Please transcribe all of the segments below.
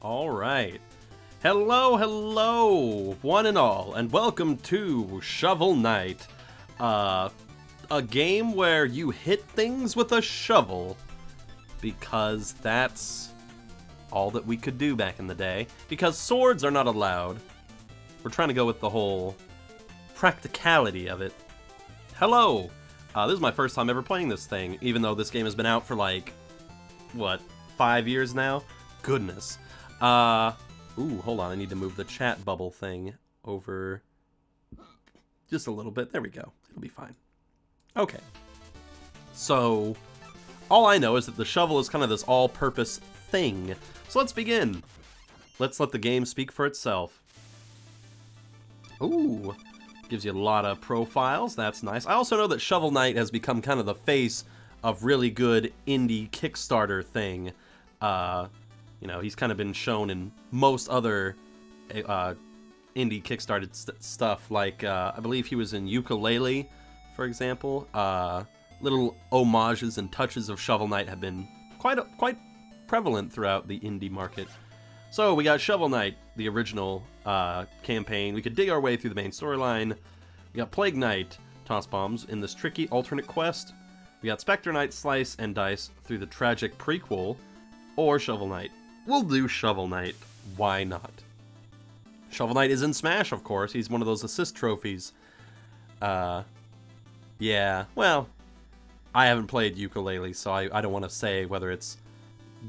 All right. Hello, hello, one and all, and welcome to Shovel Knight. Uh, a game where you hit things with a shovel because that's all that we could do back in the day. Because swords are not allowed. We're trying to go with the whole practicality of it. Hello! Uh, this is my first time ever playing this thing, even though this game has been out for like, what, five years now? Goodness. Uh, ooh, hold on, I need to move the chat bubble thing over just a little bit. There we go. It'll be fine. Okay. So, all I know is that the shovel is kind of this all-purpose thing. So let's begin. Let's let the game speak for itself. Ooh, gives you a lot of profiles. That's nice. I also know that Shovel Knight has become kind of the face of really good indie Kickstarter thing. Uh, you know, he's kind of been shown in most other uh, indie Kickstarted st stuff. Like, uh, I believe he was in Yooka-Laylee, for example. Uh, little homages and touches of Shovel Knight have been quite quite prevalent throughout the indie market. So we got Shovel Knight, the original uh, campaign. We could dig our way through the main storyline. We got Plague Knight, toss bombs in this tricky alternate quest. We got Spectre Knight, slice and dice through the tragic prequel, or Shovel Knight. We'll do Shovel Knight. Why not? Shovel Knight is in Smash, of course. He's one of those assist trophies. Uh, yeah, well, I haven't played Yooka-Laylee, so I, I don't want to say whether it's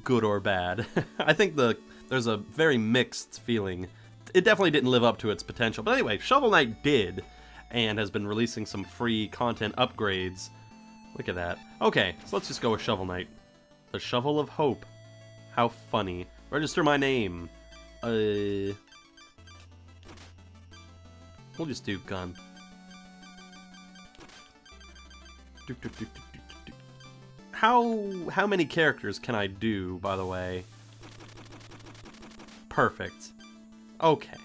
good or bad. I think the there's a very mixed feeling. It definitely didn't live up to its potential. But anyway, Shovel Knight did, and has been releasing some free content upgrades. Look at that. Okay, so let's just go with Shovel Knight. The Shovel of Hope. How funny. Register my name. Uh... We'll just do gun. How how many characters can I do, by the way? Perfect. Okay.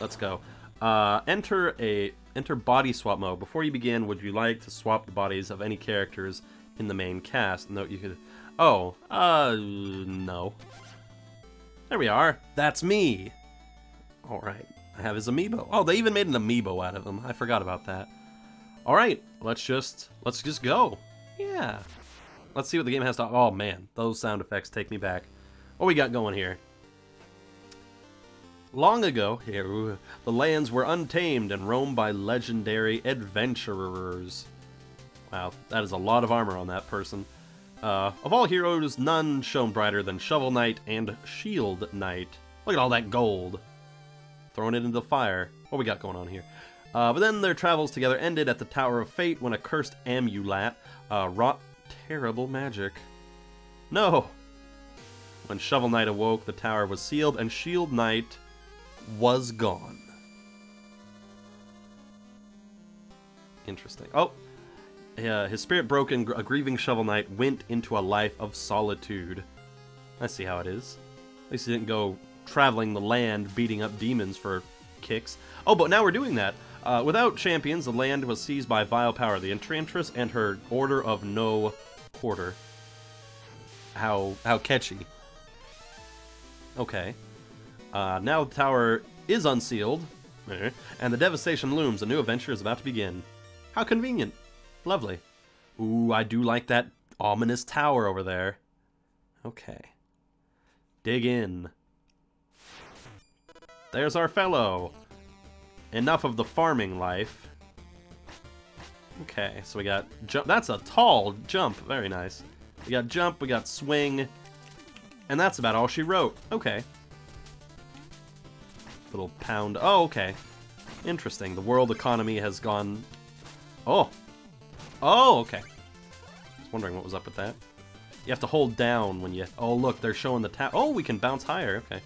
Let's go. Uh, enter a enter body swap mode. Before you begin, would you like to swap the bodies of any characters in the main cast? Note you could. Oh, uh, no. There we are. That's me. All right. I have his amiibo. Oh, they even made an amiibo out of him. I forgot about that. All right, let's just let's just go. Yeah. Let's see what the game has to. Oh man, those sound effects take me back. What we got going here? Long ago, here, the lands were untamed and roamed by legendary adventurers. Wow, that is a lot of armor on that person. Uh, of all heroes, none shone brighter than Shovel Knight and Shield Knight. Look at all that gold. Throwing it into the fire. What we got going on here? Uh, but then their travels together ended at the Tower of Fate when a cursed amulet uh, wrought terrible magic. No! When Shovel Knight awoke, the tower was sealed and Shield Knight was gone. Interesting. Oh! Uh, his spirit broken, a grieving Shovel Knight went into a life of solitude. I see how it is. At least he didn't go traveling the land beating up demons for kicks. Oh, but now we're doing that. Uh, without champions, the land was seized by vile power, the Enchantress and her Order of No Quarter. How how catchy. Okay. Uh, now the tower is unsealed, eh, and the devastation looms. A new adventure is about to begin. How convenient. Lovely. Ooh, I do like that ominous tower over there. Okay. Dig in. There's our fellow. Enough of the farming life. Okay, so we got jump. That's a tall jump. Very nice. We got jump, we got swing, and that's about all she wrote. Okay. Little pound. Oh, okay. Interesting. The world economy has gone... Oh. Oh, okay. I was wondering what was up with that. You have to hold down when you... Oh, look, they're showing the tap. Oh, we can bounce higher. Okay.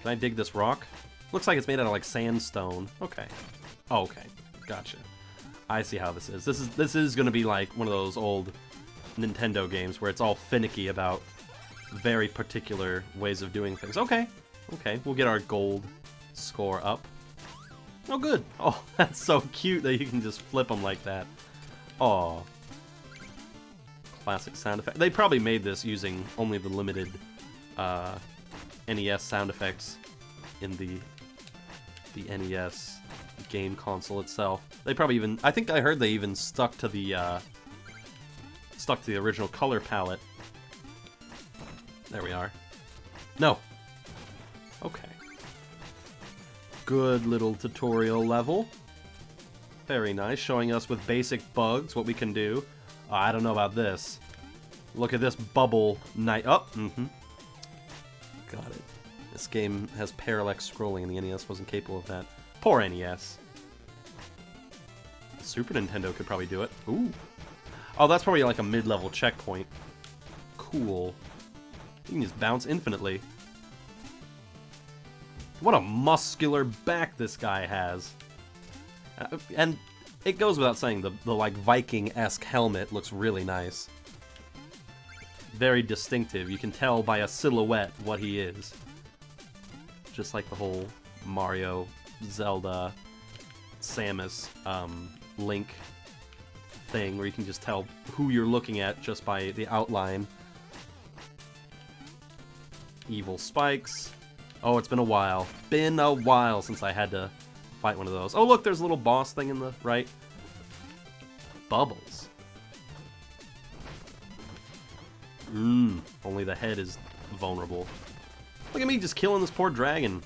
Can I dig this rock? Looks like it's made out of, like, sandstone. Okay. Oh, okay. Gotcha. I see how this is. This is this is going to be like one of those old Nintendo games where it's all finicky about very particular ways of doing things. Okay. Okay, we'll get our gold score up. Oh, good. Oh, that's so cute that you can just flip them like that. Oh. Classic sound effect. They probably made this using only the limited uh, NES sound effects in the the NES game console itself. They probably even I think I heard they even stuck to the uh, stuck to the original color palette. There we are. No. Okay. Good little tutorial level. Very nice, showing us with basic bugs what we can do. Oh, I don't know about this. Look at this bubble night. Oh, mm-hmm. Got it. This game has parallax scrolling, and the NES wasn't capable of that. Poor NES. Super Nintendo could probably do it. Ooh. Oh, that's probably like a mid-level checkpoint. Cool. You can just bounce infinitely. What a muscular back this guy has. Uh, and it goes without saying, the, the like Viking-esque helmet looks really nice. Very distinctive. You can tell by a silhouette what he is. Just like the whole Mario, Zelda, Samus, um, Link thing, where you can just tell who you're looking at just by the outline. Evil spikes. Oh, it's been a while. Been a while since I had to fight one of those. Oh, look, there's a little boss thing in the right. Bubbles. Mmm, only the head is vulnerable. Look at me just killing this poor dragon.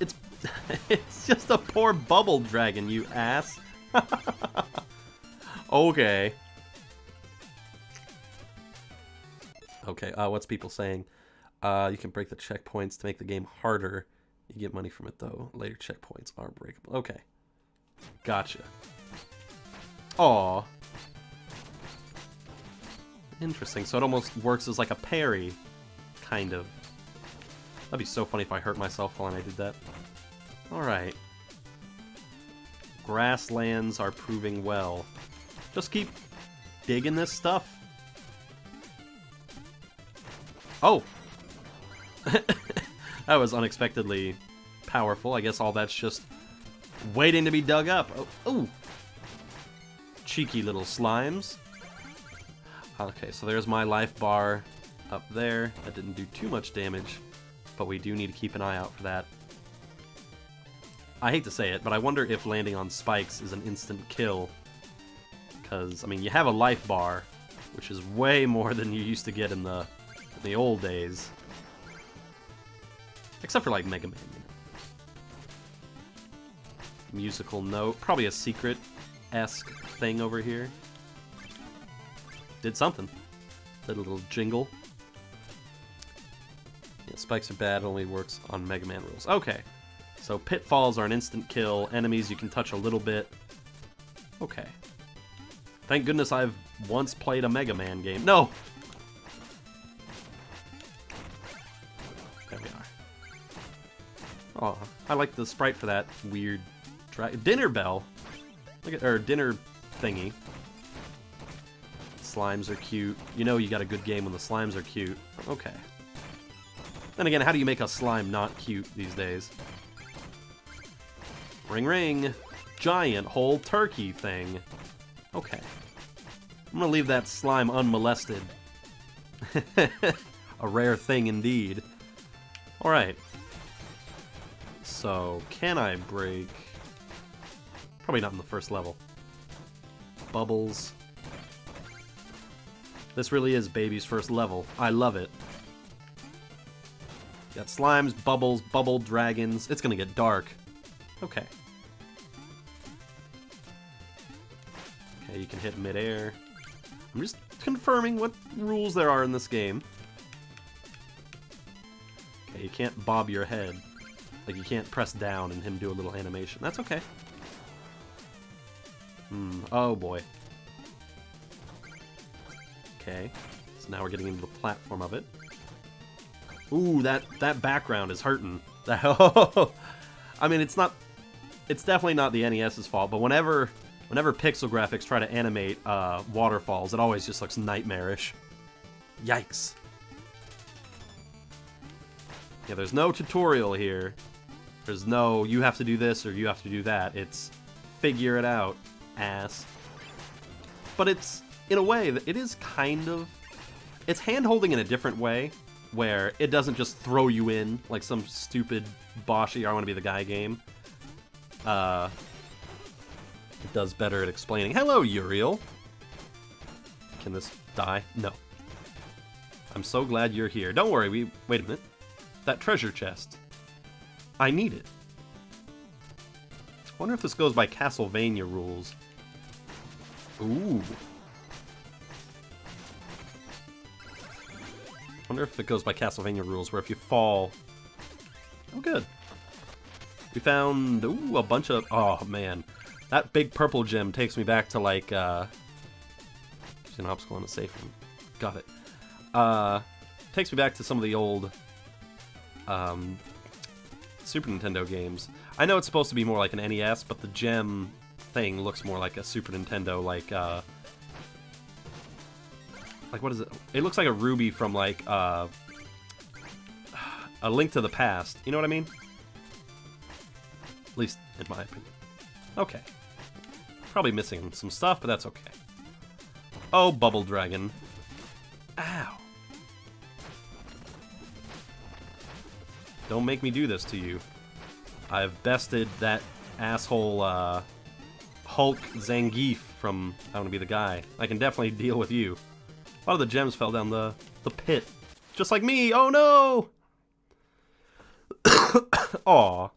It's it's just a poor bubble dragon, you ass. okay. Okay, uh, what's people saying? Uh, you can break the checkpoints to make the game harder. You get money from it, though. Later checkpoints are breakable. Okay. Gotcha. Aw. Interesting. So it almost works as like a parry, kind of. That'd be so funny if I hurt myself while I did that. Alright. Grasslands are proving well. Just keep digging this stuff. Oh! that was unexpectedly powerful. I guess all that's just waiting to be dug up. Oh, ooh. Cheeky little slimes. Okay, so there's my life bar up there. That didn't do too much damage, but we do need to keep an eye out for that. I hate to say it, but I wonder if landing on spikes is an instant kill. Because, I mean, you have a life bar, which is way more than you used to get in the, in the old days. Except for, like, Mega Man, you know. Musical note. Probably a secret-esque thing over here. Did something. Did a little jingle. Yeah, spikes are bad, only works on Mega Man rules. Okay. So pitfalls are an instant kill. Enemies you can touch a little bit. Okay. Thank goodness I've once played a Mega Man game. No! Oh, I like the sprite for that weird dinner bell. Look at or dinner thingy. Slimes are cute. You know you got a good game when the slimes are cute. Okay. Then again, how do you make a slime not cute these days? Ring ring! Giant whole turkey thing. Okay. I'm gonna leave that slime unmolested. a rare thing indeed. Alright. So, can I break... Probably not in the first level. Bubbles. This really is baby's first level. I love it. Got slimes, bubbles, bubble dragons. It's gonna get dark. Okay. Okay, you can hit midair. I'm just confirming what rules there are in this game. Okay, you can't bob your head. Like, you can't press down and him do a little animation. That's okay. Hmm, oh boy. Okay, so now we're getting into the platform of it. Ooh, that, that background is hurting. I mean, it's not... It's definitely not the NES's fault, but whenever whenever pixel graphics try to animate uh, waterfalls, it always just looks nightmarish. Yikes. Yeah, there's no tutorial here. There's no, you have to do this or you have to do that. It's figure it out, ass. But it's, in a way, that it is kind of... It's hand-holding in a different way. where it doesn't just throw you in like some stupid Boshy I want to be the guy game. Uh, it does better at explaining. Hello, Uriel. Can this die? No. I'm so glad you're here. Don't worry, we... Wait a minute. That treasure chest. I need it. wonder if this goes by Castlevania rules. Ooh. wonder if it goes by Castlevania rules, where if you fall... Oh, good. We found, ooh, a bunch of... Oh, man. That big purple gem takes me back to, like, uh... There's an obstacle on a safe room. Got it. Uh, takes me back to some of the old, um, Super Nintendo games. I know it's supposed to be more like an NES, but the gem thing looks more like a Super Nintendo, like, uh... Like, what is it? It looks like a ruby from, like, uh... A Link to the Past. You know what I mean? At least, in my opinion. Okay. Probably missing some stuff, but that's okay. Oh, Bubble Dragon. Ow. Don't make me do this to you. I've bested that asshole, uh, Hulk Zangief from I Want to Be the Guy. I can definitely deal with you. A lot of the gems fell down the, the pit. Just like me! Oh no! Aw.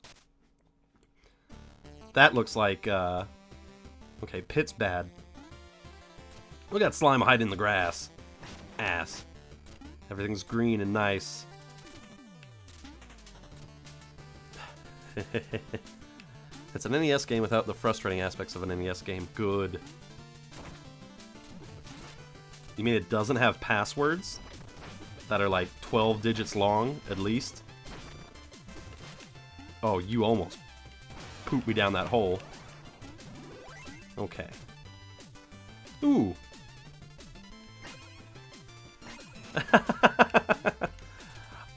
That looks like, uh... Okay, pit's bad. Look at slime hiding in the grass. Ass. Everything's green and nice. it's an NES game without the frustrating aspects of an NES game. Good. You mean it doesn't have passwords? That are like 12 digits long, at least? Oh, you almost pooped me down that hole. Okay. Ooh.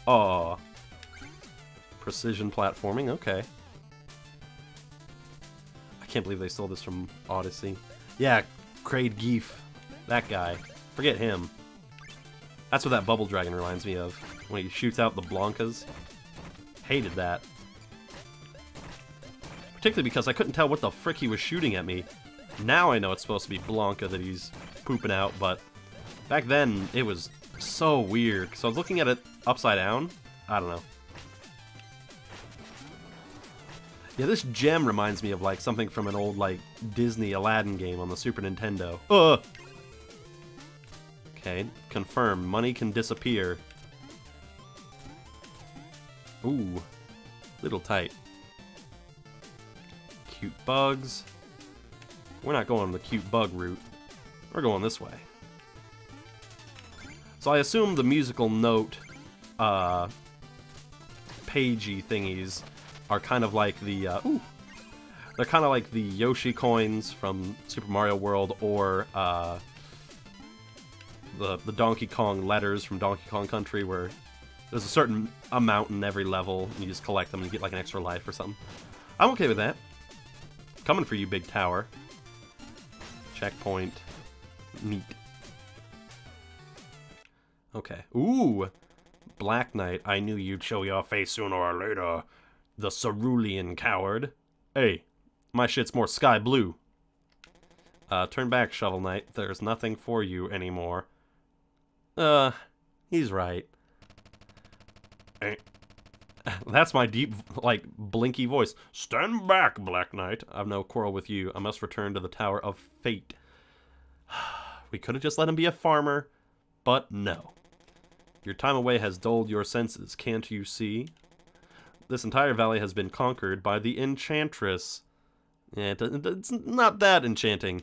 oh. Precision platforming, okay. I can't believe they stole this from Odyssey. Yeah, Kraidgief. That guy. Forget him. That's what that Bubble Dragon reminds me of. When he shoots out the Blankas. Hated that. Particularly because I couldn't tell what the frick he was shooting at me. Now I know it's supposed to be Blanka that he's pooping out, but back then it was so weird. So I was looking at it upside down. I don't know. Yeah, this gem reminds me of like something from an old like Disney Aladdin game on the Super Nintendo. Uh. Okay, confirm. Money can disappear. Ooh, little tight. Cute bugs. We're not going the cute bug route. We're going this way. So I assume the musical note, uh, pagey thingies are kind of like the, uh, ooh, they're kind of like the Yoshi coins from Super Mario World or, uh, the, the Donkey Kong letters from Donkey Kong Country where there's a certain amount in every level, and you just collect them and you get like an extra life or something. I'm okay with that. Coming for you, big tower. Checkpoint. Neat. Okay. Ooh! Black Knight, I knew you'd show your face sooner or later. The cerulean coward. Hey, my shit's more sky blue. Uh, turn back, Shovel Knight. There's nothing for you anymore. Uh, he's right. That's my deep, like, blinky voice. Stand back, Black Knight. I've no quarrel with you. I must return to the Tower of Fate. we could have just let him be a farmer, but no. Your time away has dulled your senses, can't you see? This entire valley has been conquered by the Enchantress. Yeah, it's not that enchanting.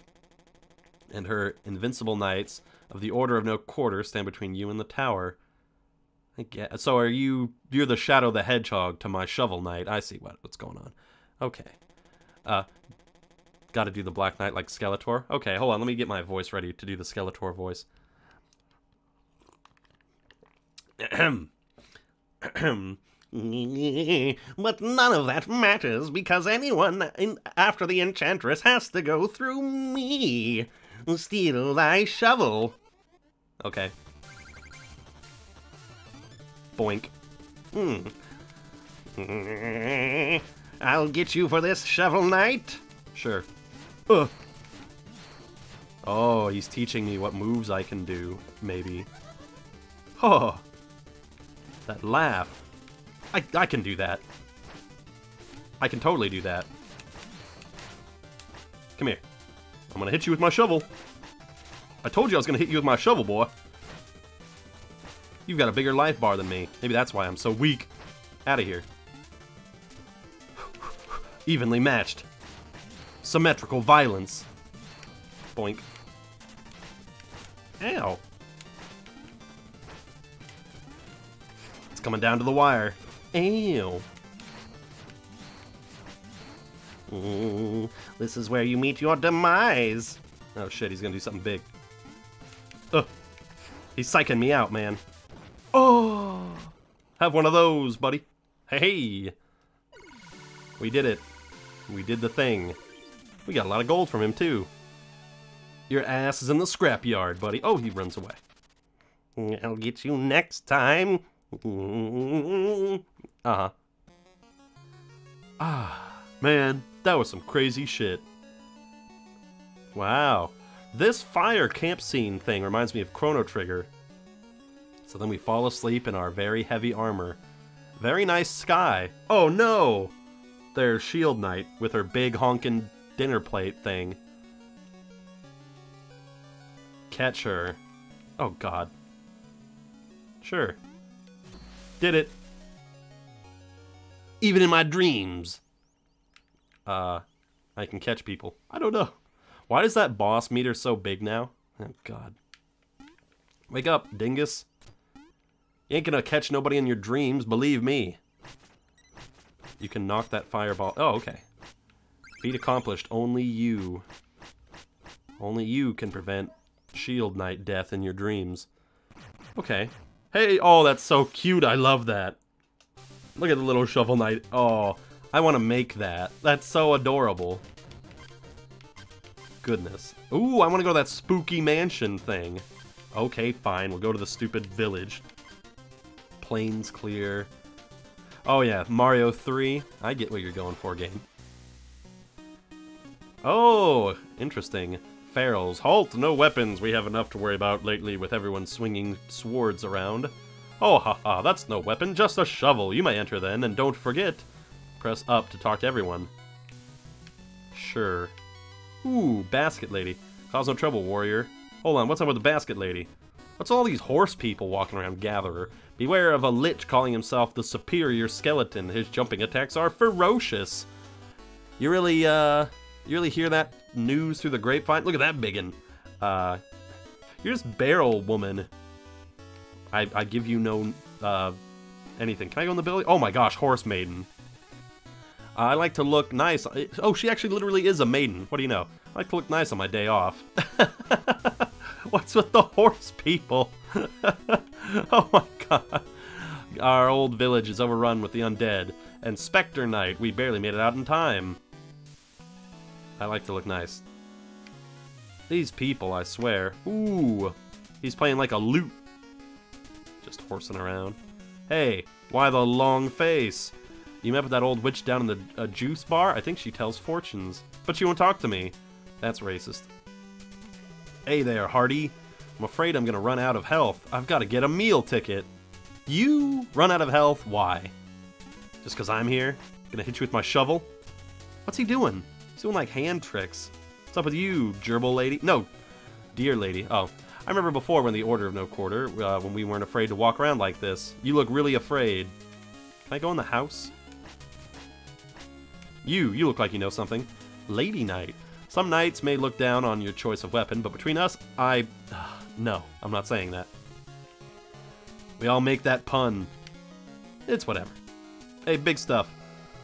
And her invincible knights of the Order of No Quarter stand between you and the tower. I get, so are you, you're the Shadow the Hedgehog to my Shovel Knight. I see what, what's going on. Okay. Uh, gotta do the Black Knight like Skeletor. Okay, hold on, let me get my voice ready to do the Skeletor voice. but none of that matters because anyone in, after the Enchantress has to go through me. Steal thy shovel. Okay. Boink. Hmm. I'll get you for this, Shovel Knight. Sure. Ugh. Oh, he's teaching me what moves I can do, maybe. Oh. That laugh. I, I can do that. I can totally do that. Come here. I'm gonna hit you with my shovel. I told you I was gonna hit you with my shovel, boy. You've got a bigger life bar than me. Maybe that's why I'm so weak. Out of here. Evenly matched. Symmetrical violence. Boink. Ow. It's coming down to the wire. Ew. Mm, this is where you meet your demise. Oh shit, he's gonna do something big. Ugh. He's psyching me out, man. Oh! Have one of those, buddy. Hey! We did it. We did the thing. We got a lot of gold from him, too. Your ass is in the scrapyard, buddy. Oh, he runs away. I'll get you next time. Uh-huh. Ah, man, that was some crazy shit. Wow. This fire camp scene thing reminds me of Chrono Trigger. So then we fall asleep in our very heavy armor. Very nice sky. Oh no! There's Shield Knight with her big honkin' dinner plate thing. Catch her. Oh god. Sure. Did it. Even in my dreams. Uh, I can catch people. I don't know. Why is that boss meter so big now? Oh god. Wake up, dingus. You ain't gonna catch nobody in your dreams, believe me. You can knock that fireball. Oh, okay. Feat accomplished. Only you. Only you can prevent Shield Knight death in your dreams. Okay. Hey, oh, that's so cute. I love that. Look at the little Shovel Knight. Oh, I want to make that. That's so adorable. Goodness. Ooh, I want to go to that spooky mansion thing. Okay, fine. We'll go to the stupid village. Plains clear. Oh yeah, Mario 3. I get what you're going for, game. Oh, interesting. Ferals. Halt! No weapons! We have enough to worry about lately with everyone swinging swords around. Oh, ha ha, that's no weapon, just a shovel. You may enter then, and don't forget, press up to talk to everyone. Sure. Ooh, basket lady. Cause no trouble, warrior. Hold on, what's up with the basket lady? What's all these horse people walking around Gatherer? Beware of a lich calling himself the superior skeleton. His jumping attacks are ferocious. You really, uh, you really hear that news through the grapevine? Look at that biggin. Uh, you're just barrel woman. I, I give you no, uh, anything. Can I go in the building? Oh my gosh, horse maiden. Uh, I like to look nice. Oh, she actually literally is a maiden. What do you know? I like to look nice on my day off. What's with the horse people? oh my god. Our old village is overrun with the undead. And Spectre Knight, we barely made it out in time. I like to look nice. These people, I swear. Ooh, he's playing like a lute. Just horsing around. Hey, why the long face? You met with that old witch down in the uh, juice bar? I think she tells fortunes. But she won't talk to me. That's racist. Hey there, Hardy. I'm afraid I'm gonna run out of health. I've gotta get a meal ticket. You run out of health? Why? Just because I'm here? Gonna hit you with my shovel? What's he doing? Doing like hand tricks. What's up with you, gerbil lady? No, dear lady. Oh, I remember before when the Order of No Quarter, uh, when we weren't afraid to walk around like this. You look really afraid. Can I go in the house? You, you look like you know something. Lady Knight. Some knights may look down on your choice of weapon, but between us, I... no, I'm not saying that. We all make that pun. It's whatever. Hey, big stuff.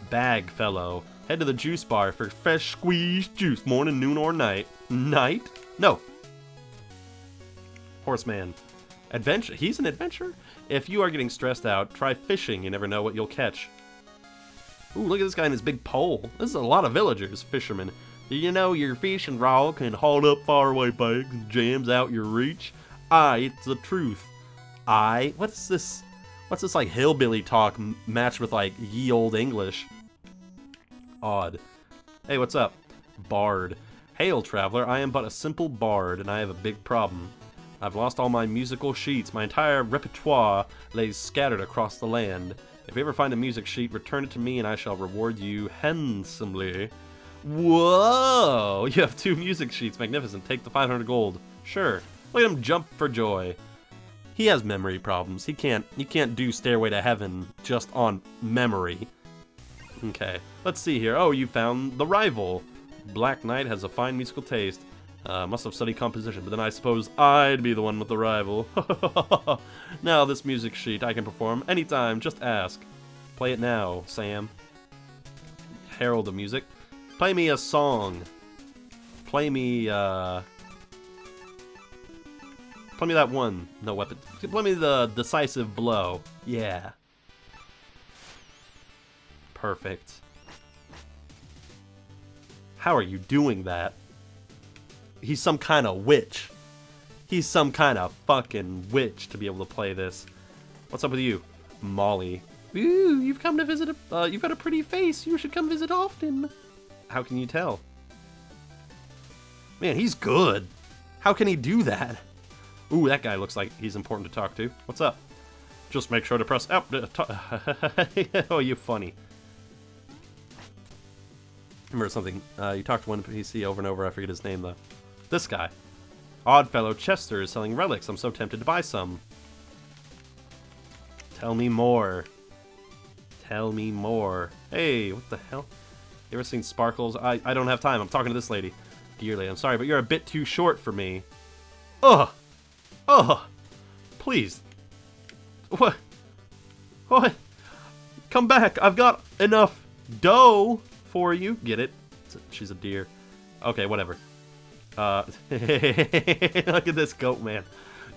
Bag fellow. Head to the juice bar for fresh squeezed juice morning, noon, or night. Night? No. Horseman. Adventure. He's an adventurer? If you are getting stressed out, try fishing. You never know what you'll catch. Ooh, look at this guy in his big pole. This is a lot of villagers, fishermen. You know your fishing rod can hold up faraway bags and jams out your reach? Aye, it's the truth. I. What's this? What's this, like, hillbilly talk matched with, like, ye old English? Odd. Hey, what's up? Bard. Hail, traveler, I am but a simple bard, and I have a big problem. I've lost all my musical sheets. My entire repertoire lays scattered across the land. If you ever find a music sheet, return it to me and I shall reward you handsomely. Whoa! You have two music sheets. Magnificent. Take the 500 gold. Sure. Look at him jump for joy. He has memory problems. He can't he can't do Stairway to Heaven just on memory. Okay. Let's see here. Oh, you found the rival. Black Knight has a fine musical taste. Uh, must have studied composition, but then I suppose I'd be the one with the rival. now this music sheet I can perform anytime, just ask. Play it now, Sam. Herald of music. Play me a song. Play me, uh... Play me that one. No weapon. Play me the decisive blow. Yeah. Perfect. How are you doing that? He's some kind of witch. He's some kind of fucking witch to be able to play this. What's up with you? Molly. Ooh, you've come to visit a, uh, you've got a pretty face. You should come visit often. How can you tell? Man, he's good. How can he do that? Ooh, that guy looks like he's important to talk to. What's up? Just make sure to press F. oh, you funny. Remember something. Uh, you talked to one PC over and over. I forget his name though. This guy. Oddfellow Chester is selling relics. I'm so tempted to buy some. Tell me more. Tell me more. Hey, what the hell? You ever seen Sparkles? I, I don't have time. I'm talking to this lady. Dear lady, I'm sorry, but you're a bit too short for me. Ugh. Ugh. Please. What? What? Come back. I've got enough dough for you. Get it? She's a deer. Okay, whatever. Uh, look at this goat man.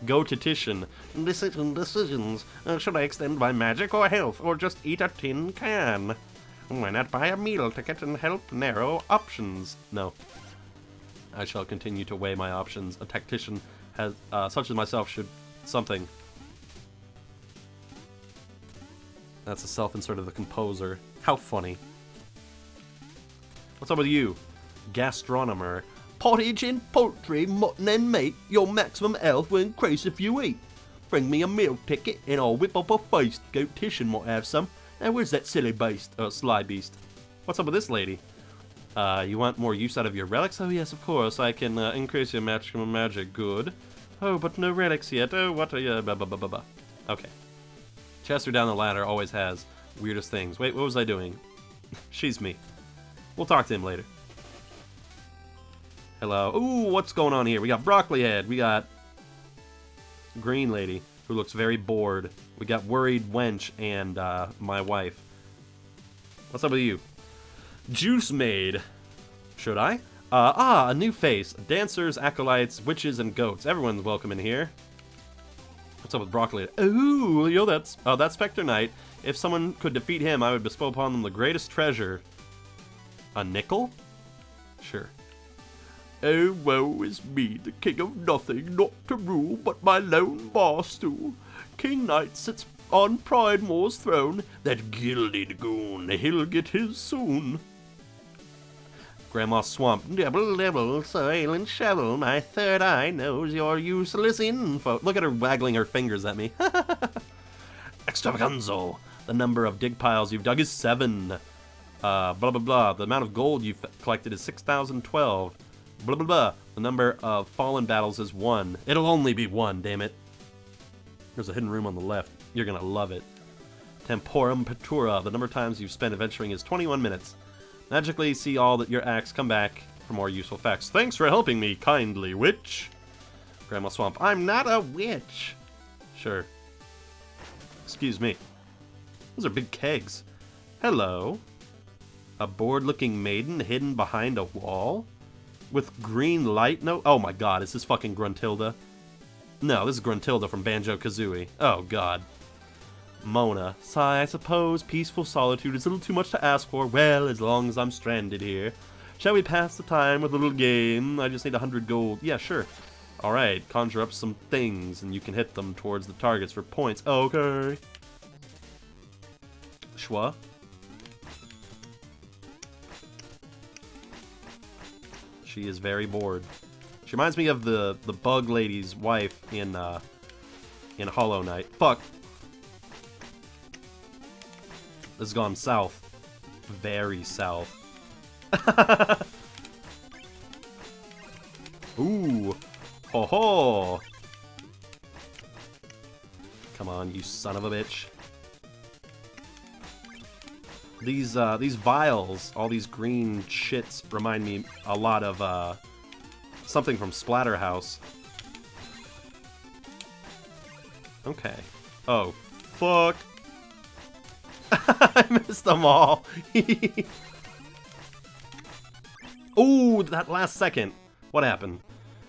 Goatician. Decision decisions. Uh, should I extend my magic or health, or just eat a tin can? Why not buy a meal ticket and help narrow options? No. I shall continue to weigh my options. A tactician has, uh, such as myself should something. That's a self-insert of the composer. How funny. What's up with you? Gastronomer. Pottage and poultry, mutton and meat. Your maximum health will increase if you eat. Bring me a meal ticket and I'll whip up a feast. Goatician might have some. Now where's that silly beast? Uh, sly beast. What's up with this lady? Uh, you want more use out of your relics? Oh yes, of course. I can uh, increase your maximum magic. Good. Oh, but no relics yet. Oh, what are you? Blah, blah, blah, blah, blah. Okay. Chester down the ladder always has weirdest things. Wait, what was I doing? She's me. We'll talk to him later. Hello. Ooh, what's going on here? We got Broccoli Head. We got Green Lady, who looks very bored. We got Worried Wench and uh, my wife. What's up with you? Juice Maid. Should I? Uh, ah, a new face. Dancers, acolytes, witches, and goats. Everyone's welcome in here. What's up with Broccoli? Ooh, yo, that's oh, that's Spectre Knight. If someone could defeat him, I would bestow upon them the greatest treasure. A nickel? Sure. Oh, woe is me, the king of nothing, not to rule but my lone bar stool. King Knight sits on Pridemoor's throne, that gilded goon, he'll get his soon. Grandma Swamp, double double, soil and shovel, my third eye knows your useless info. Look at her waggling her fingers at me. Extravaganzo! The number of dig piles you've dug is seven. Uh, blah blah blah. The amount of gold you've collected is 6,012. Blah blah blah. The number of fallen battles is one. It'll only be one, damn it. There's a hidden room on the left. You're gonna love it. Temporum Petura. The number of times you've spent adventuring is 21 minutes. Magically see all that your acts come back for more useful facts. Thanks for helping me, kindly witch. Grandma Swamp. I'm not a witch. Sure. Excuse me. Those are big kegs. Hello. A bored-looking maiden hidden behind a wall? With green light? No. Oh my god, is this fucking Gruntilda? No, this is Gruntilda from Banjo-Kazooie. Oh god. Mona. Sigh, I suppose peaceful solitude is a little too much to ask for. Well, as long as I'm stranded here. Shall we pass the time with a little game? I just need a hundred gold. Yeah, sure. Alright, conjure up some things, and you can hit them towards the targets for points. Okay. Konnichiwa. She is very bored. She reminds me of the the bug lady's wife in uh in Hollow Knight. Fuck. This has gone south. Very south. Ooh. Ho ho. Come on, you son of a bitch. These uh, these vials, all these green shits, remind me a lot of uh, something from Splatterhouse. Okay. Oh, fuck. I missed them all. Ooh, that last second. What happened?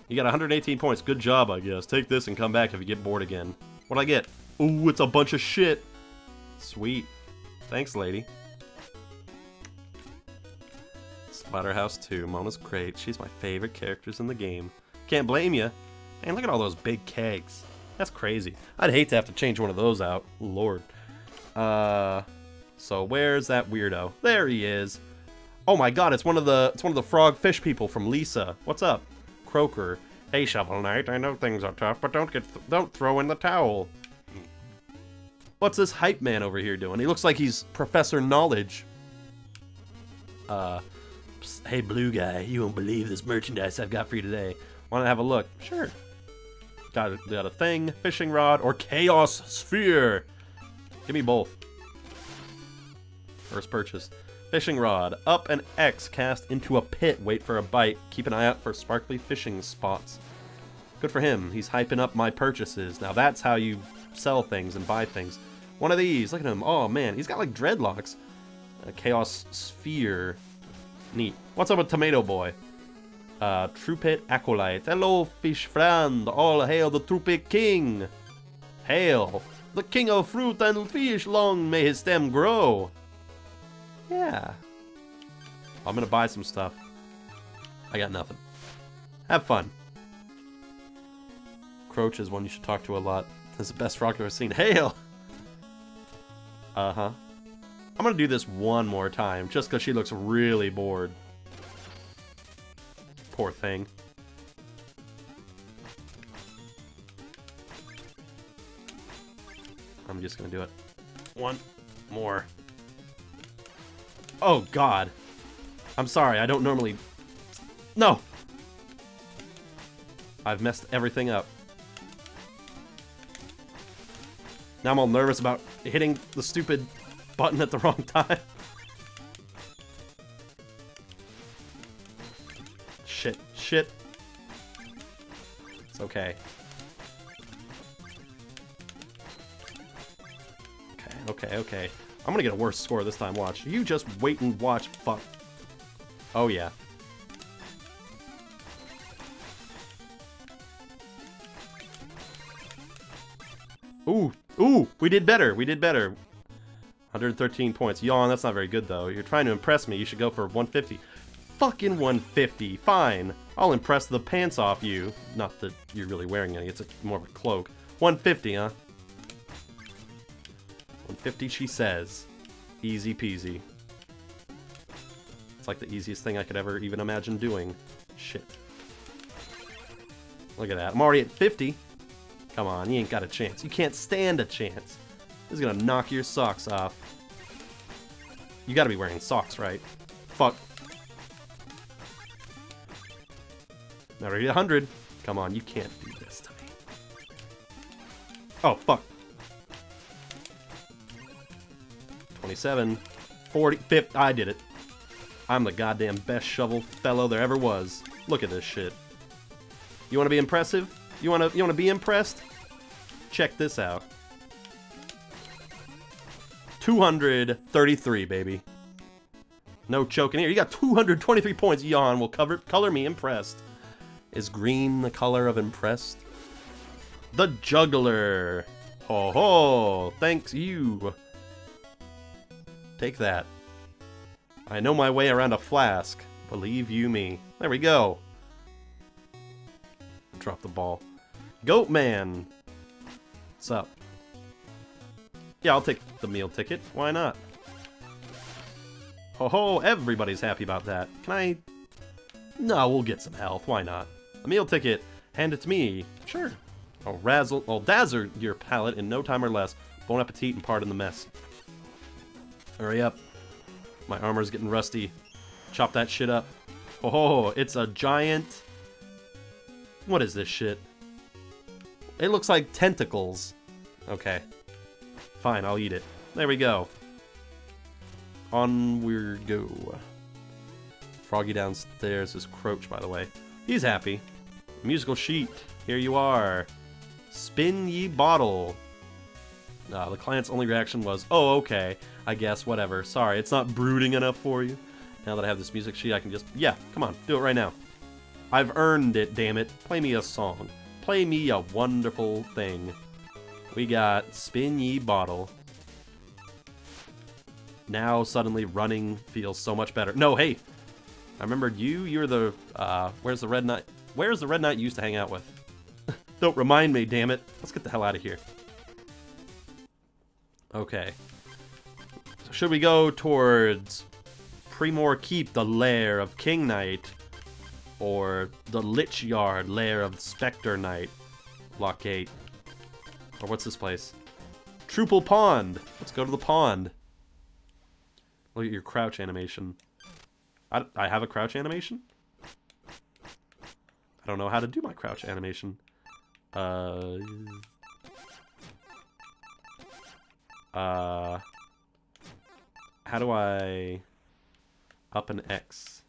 You got 118 points. Good job, I guess. Take this and come back if you get bored again. What'd I get? Ooh, it's a bunch of shit. Sweet. Thanks, lady. Splatterhouse 2. Mona's great. She's my favorite characters in the game. Can't blame you. Man, look at all those big kegs. That's crazy. I'd hate to have to change one of those out. Lord. Uh, so where's that weirdo? There he is. Oh my god, it's one of the it's one of the frog fish people from Lisa. What's up? Croaker. Hey, Shovel Knight, I know things are tough, but don't get th don't throw in the towel. What's this hype man over here doing? He looks like he's Professor Knowledge. Uh, hey, blue guy, you won't believe this merchandise I've got for you today. Want to have a look? Sure. Got a, got a thing, fishing rod, or chaos sphere. Give me both. First purchase. Fishing rod. Up an X. Cast into a pit. Wait for a bite. Keep an eye out for sparkly fishing spots. Good for him. He's hyping up my purchases. Now that's how you sell things and buy things. One of these. Look at him. Oh, man. He's got, like, dreadlocks. A Chaos Sphere. Neat. What's up with Tomato Boy? Uh, Troupple Acolyte. Hello, fish friend. All hail the Troupple King. Hail. The king of fruit and fish. Long may his stem grow. Yeah. I'm gonna buy some stuff. I got nothing. Have fun. Croach is one you should talk to a lot. That's the best frog I've ever seen. Hail! Uh-huh. I'm gonna do this one more time, just because she looks really bored. Poor thing. I'm just gonna do it. One more. Oh, God. I'm sorry, I don't normally... No! I've messed everything up. Now I'm all nervous about hitting the stupid button at the wrong time. Shit, shit. It's okay. Okay, okay, okay. I'm gonna get a worse score this time, watch. You just wait and watch, fuck. Oh yeah. Ooh, ooh, we did better, we did better. 113 points. Yawn, that's not very good though. You're trying to impress me, you should go for 150. Fucking 150, fine. I'll impress the pants off you. Not that you're really wearing any, it's a, more of a cloak. 150, huh? 150 she says. Easy peasy. It's like the easiest thing I could ever even imagine doing. Shit. Look at that. I'm already at 50. Come on, you ain't got a chance. You can't stand a chance. This is gonna knock your socks off. You gotta be wearing socks, right? Fuck. Now ready 100. Come on, you can't do this to me. Oh, fuck. 27, 40, 50, I did it. I'm the goddamn best shovel fellow there ever was. Look at this shit. You want to be impressive? You want to you want to be impressed? Check this out. 233, baby. No choking here. You got 223 points. Yawn will cover color me impressed. Is green the color of impressed? The juggler. Ho ho. Thanks you. Take that. I know my way around a flask. Believe you me. There we go. Drop the ball. Goat Man. What's up? Yeah, I'll take the meal ticket. Why not? Ho ho, everybody's happy about that. Can I... No, we'll get some health. Why not? A meal ticket. Hand it to me. Sure. I'll razzle... I'll dazzle your palate in no time or less. Bon appetit and pardon the mess. Hurry up. My armor's getting rusty. Chop that shit up. Oh, it's a giant... What is this shit? It looks like tentacles. Okay. Fine, I'll eat it. There we go. On we go. Froggy downstairs is Croach, by the way. He's happy. Musical sheet. Here you are. Spin ye bottle. Uh, the client's only reaction was, oh, okay. I guess, whatever. Sorry, it's not brooding enough for you. Now that I have this music sheet, I can just... Yeah, come on, do it right now. I've earned it, damn it. Play me a song. Play me a wonderful thing. We got Spin Ye Bottle. Now suddenly running feels so much better. No, hey! I remembered you. You're the, uh, where's the Red Knight? Where's the Red Knight you used to hang out with? Don't remind me, damn it. Let's get the hell out of here. Okay. So should we go towards Pridemoor Keep, the lair of King Knight? Or the Lich Yard, lair of Spectre Knight? Lock Gate. Or what's this place? Troupple Pond! Let's go to the pond. Look at your crouch animation. I, I have a crouch animation? I don't know how to do my crouch animation. Uh... Uh... How do I... Up an X?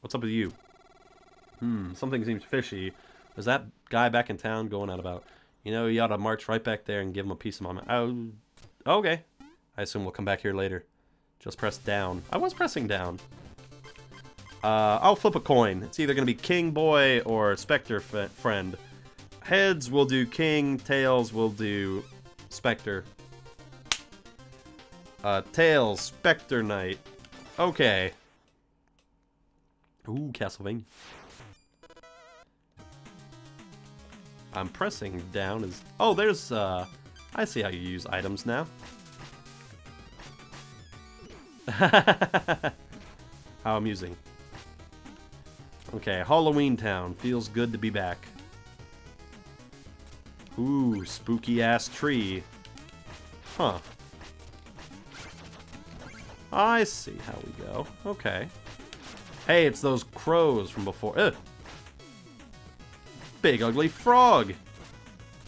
What's up with you? Hmm, something seems fishy. Is that guy back in town going out about, you know, you ought to march right back there and give him a piece of my mind. Oh, okay. I assume we'll come back here later. Just press down. I was pressing down. Uh, I'll flip a coin. It's either going to be King Boy or Spectre Friend. Heads we'll do King, tails we'll do Spectre. Uh, tails, Spectre Knight. Okay. Ooh, Castlevania. I'm pressing down is... Oh, there's, uh... I see how you use items now. how amusing. Okay, Halloween Town. Feels good to be back. Ooh, spooky-ass tree. Huh. I see how we go. Okay. Hey, it's those crows from before. Ugh. Big ugly frog!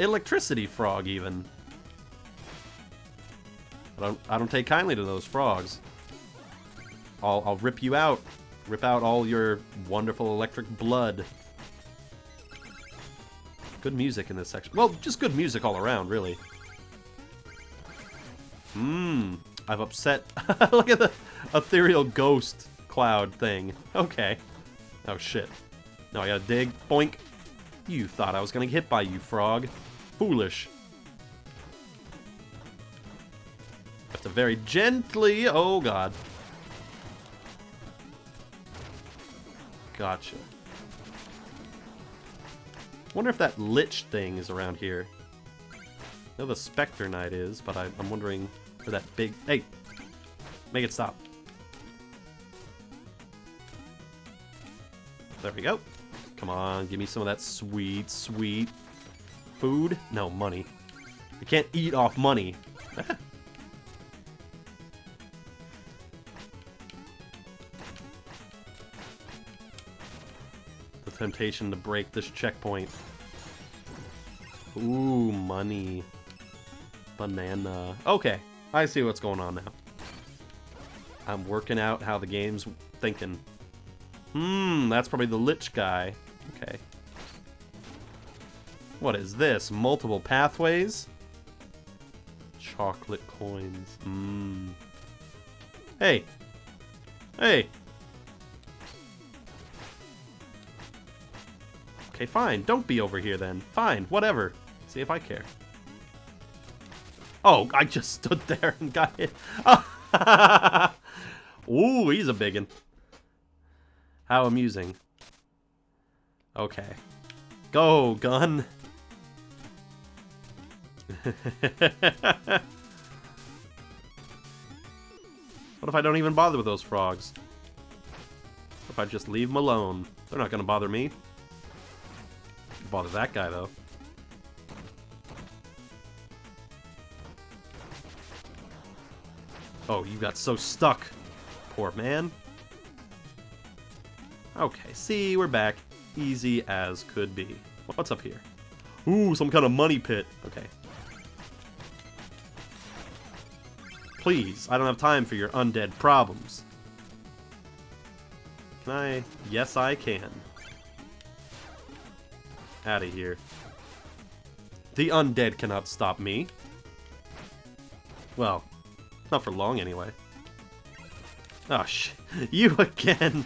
Electricity frog, even. I don't, I don't take kindly to those frogs. I'll, I'll rip you out. Rip out all your wonderful electric blood. Good music in this section. Well, just good music all around, really. Mmm. I've upset... Look at the ethereal ghost cloud thing. Okay. Oh, shit. Now I gotta dig. Boink. You thought I was gonna get hit by you, frog. Foolish. Have to very gently... Oh, God. Gotcha. wonder if that Lich thing is around here. I know the Spectre Knight is, but I, I'm wondering where that big... Hey! Make it stop. There we go. Come on, give me some of that sweet, sweet food. No, money. I can't eat off money. the temptation to break this checkpoint. Ooh, money. Banana. Okay, I see what's going on now. I'm working out how the game's thinking. Hmm, that's probably the Lich guy. Okay. What is this? Multiple pathways? Chocolate coins. Mmm. Hey! Hey! Okay, fine. Don't be over here then. Fine, whatever. See if I care. Oh, I just stood there and got hit. Oh. Ooh, he's a biggin. How amusing. Okay. Go, gun! What if I don't even bother with those frogs? What if I just leave them alone? They're not gonna bother me. Bother that guy, though. Oh, you got so stuck. Poor man. Okay, see, we're back. Easy as could be. What's up here? Ooh, some kind of money pit. Okay. Please, I don't have time for your undead problems. Can I? Yes, I can. Out of here. The undead cannot stop me. Well, not for long anyway. Oh, sh You again!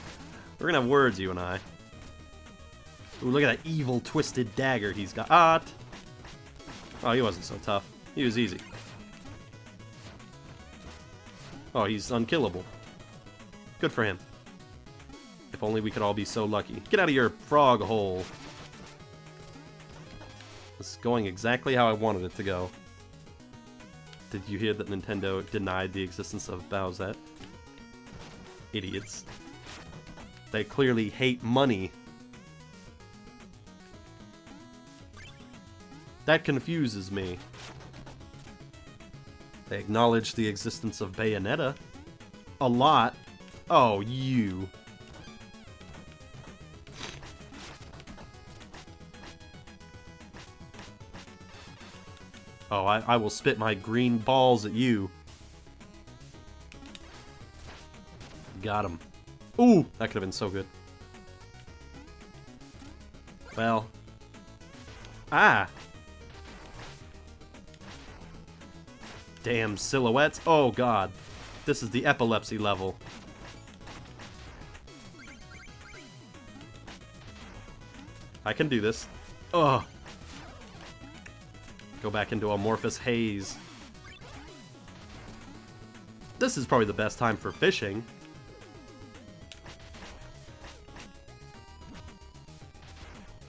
We're gonna have words, you and I. Ooh, look at that evil, twisted dagger he's got. Ah! Oh, he wasn't so tough. He was easy. Oh, he's unkillable. Good for him. If only we could all be so lucky. Get out of your frog hole. Is going exactly how I wanted it to go. Did you hear that Nintendo denied the existence of Bowsette? Idiots. They clearly hate money. That confuses me. They acknowledge the existence of Bayonetta. A lot. Oh, you. Oh, I, I will spit my green balls at you. Got him. Ooh, that could have been so good. Well. Ah! Damn silhouettes. Oh god. This is the epilepsy level. I can do this. Ugh. Go back into amorphous haze. This is probably the best time for fishing.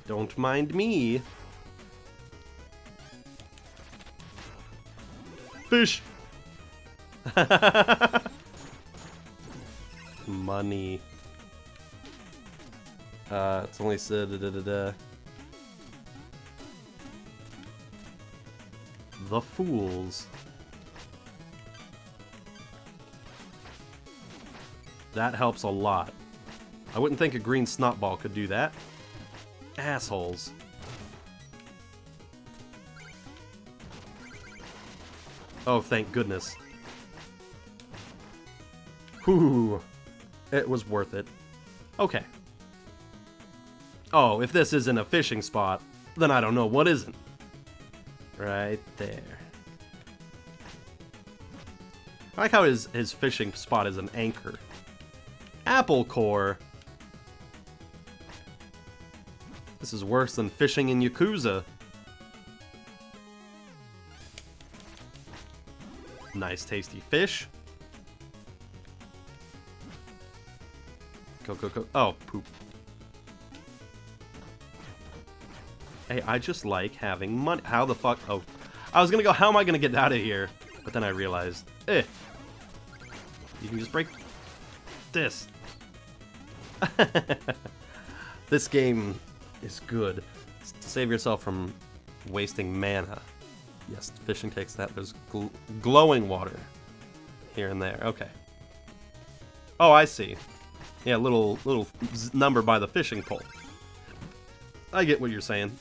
Don't mind me. Fish! Money. Uh, it's only said da, da, da, da. The Fools. That helps a lot. I wouldn't think a green snotball could do that. Assholes. Oh, thank goodness. Whew. It was worth it. Okay. Oh, if this isn't a fishing spot, then I don't know what isn't. Right there. I like how his, his fishing spot is an anchor. Apple core. This is worse than fishing in Yakuza. Nice tasty fish. Go, go, go. Oh, poop. Hey, I just like having money. How the fuck? Oh, I was gonna go, how am I gonna get out of here? But then I realized, eh. You can just break this. this game is good. Save yourself from wasting mana. Yes, fishing takes that. There's gl glowing water here and there. Okay. Oh, I see. Yeah, little little number by the fishing pole. I get what you're saying.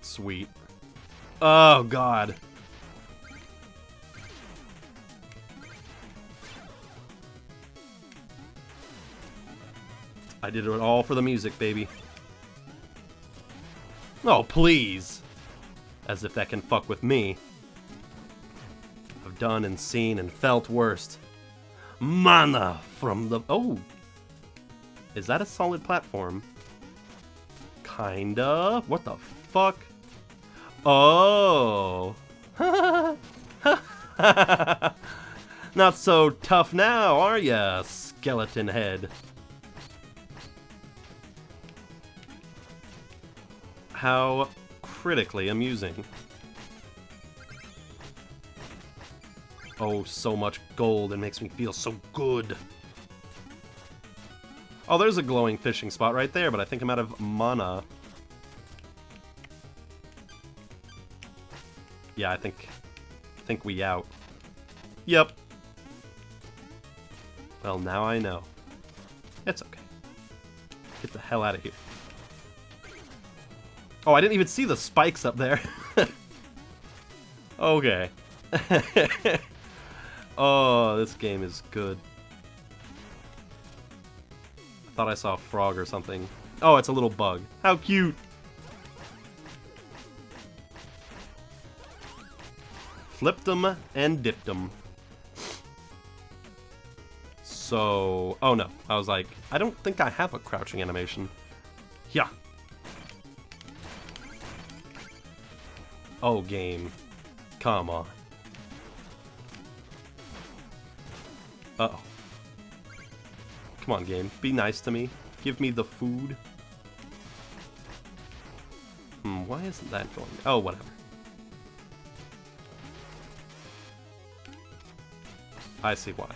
Sweet. Oh, God. I did it all for the music, baby. Oh, please. As if that can fuck with me. I've done and seen and felt worst. Mana from the... Oh. Is that a solid platform? Kinda. What the fuck? Oh. Not so tough now, are ya, skeleton head? How critically amusing. Oh, so much gold. It makes me feel so good. Oh, there's a glowing fishing spot right there, but I think I'm out of mana. Yeah, I think... I think we out. Yep. Well, now I know. It's okay. Get the hell out of here. Oh, I didn't even see the spikes up there. okay. oh, this game is good. I thought I saw a frog or something. Oh, it's a little bug. How cute! Flipped them and dipped them. So... Oh no, I was like, I don't think I have a crouching animation. Yeah. Oh, game. Come on. Uh-oh. Come on, game. Be nice to me. Give me the food. Hmm, why isn't that going? Oh, whatever. I see why.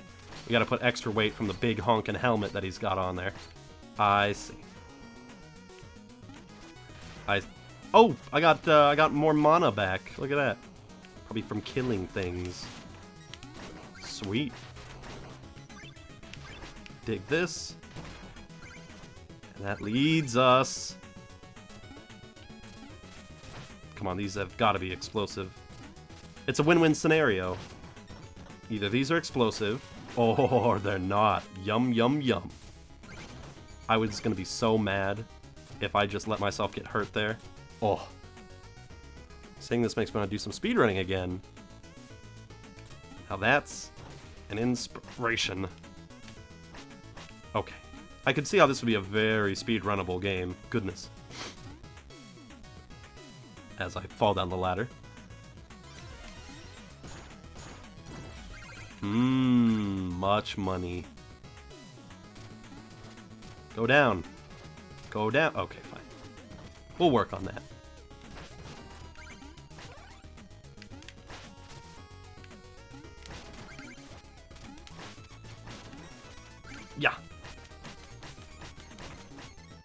We gotta put extra weight from the big honkin' helmet that he's got on there. I see. I... Oh! I got, uh, I got more mana back. Look at that. Probably from killing things. Sweet. Dig this. And that leads us... Come on, these have got to be explosive. It's a win-win scenario. Either these are explosive, or they're not. Yum, yum, yum. I was going to be so mad if I just let myself get hurt there. Oh. Saying this makes me want to do some speedrunning again. Now that's an inspiration. Okay. I could see how this would be a very speedrunnable game. Goodness. As I fall down the ladder. Mmm, much money. Go down. Go down. Okay, fine. We'll work on that.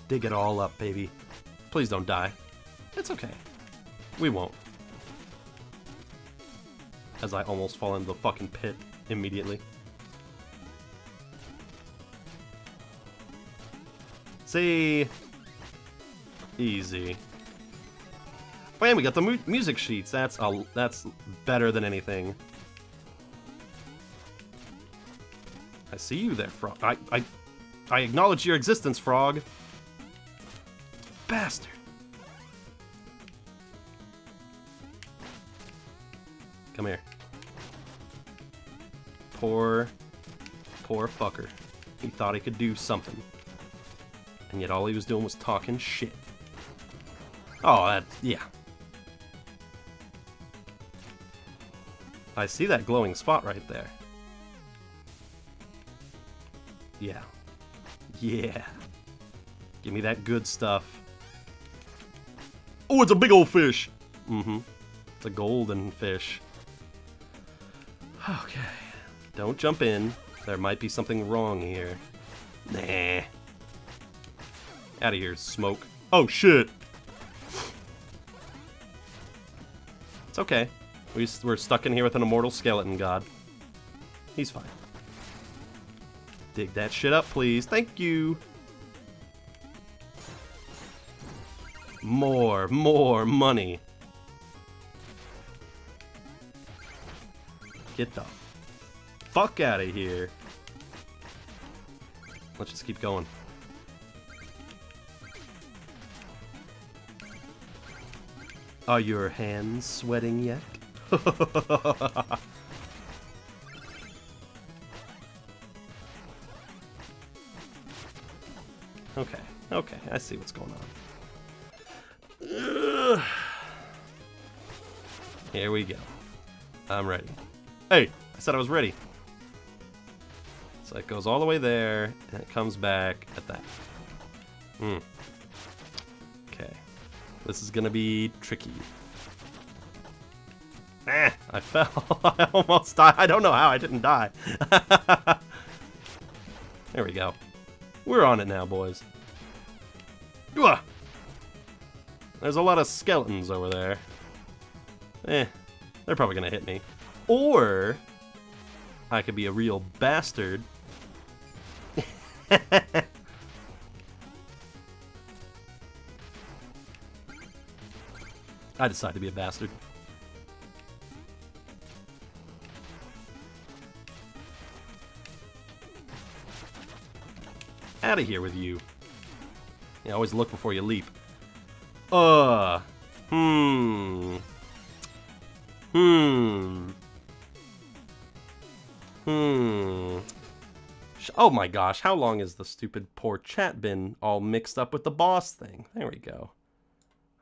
Dig it all up, baby. Please don't die. It's okay. We won't. As I almost fall into the fucking pit immediately. See? Easy. And we got the mu music sheets. That's a, that's better than anything. I see you there, Frog. I, I, I acknowledge your existence, Frog. Bastard. Come here. Poor, poor fucker. He thought he could do something. And yet all he was doing was talking shit. Oh, that, yeah. I see that glowing spot right there. Yeah. Yeah. Give me that good stuff. Oh, it's a big old fish! Mm-hmm. It's a golden fish. Okay. Don't jump in. There might be something wrong here. Nah. Out of here, smoke. Oh, shit! It's okay. We, we're stuck in here with an immortal skeleton god. He's fine. Dig that shit up, please. Thank you! More, more money. Get the fuck out of here. Let's just keep going. Are your hands sweating yet? okay, okay, I see what's going on. Here we go. I'm ready. Hey, I said I was ready. So it goes all the way there, and it comes back at that. Hmm. Okay. This is gonna be tricky. Eh, I fell. I almost died. I don't know how I didn't die. there we go. We're on it now, boys. There's a lot of skeletons over there. Eh, they're probably gonna hit me. Or, I could be a real bastard. I decide to be a bastard. Out of here with you. Yeah, always look before you leap. Uh. Hmm. Hmm. Hmm. Oh my gosh, how long has the stupid poor chat been all mixed up with the boss thing? There we go.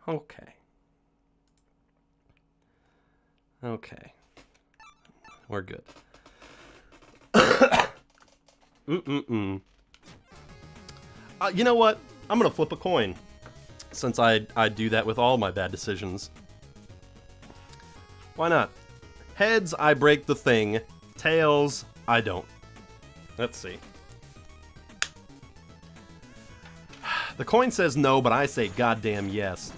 Okay. Okay. We're good. Mm-mm-mm. Uh, you know what? I'm gonna flip a coin. Since I, I do that with all my bad decisions. Why not? Heads, I break the thing. Tails, I don't. Let's see. The coin says no, but I say goddamn yes.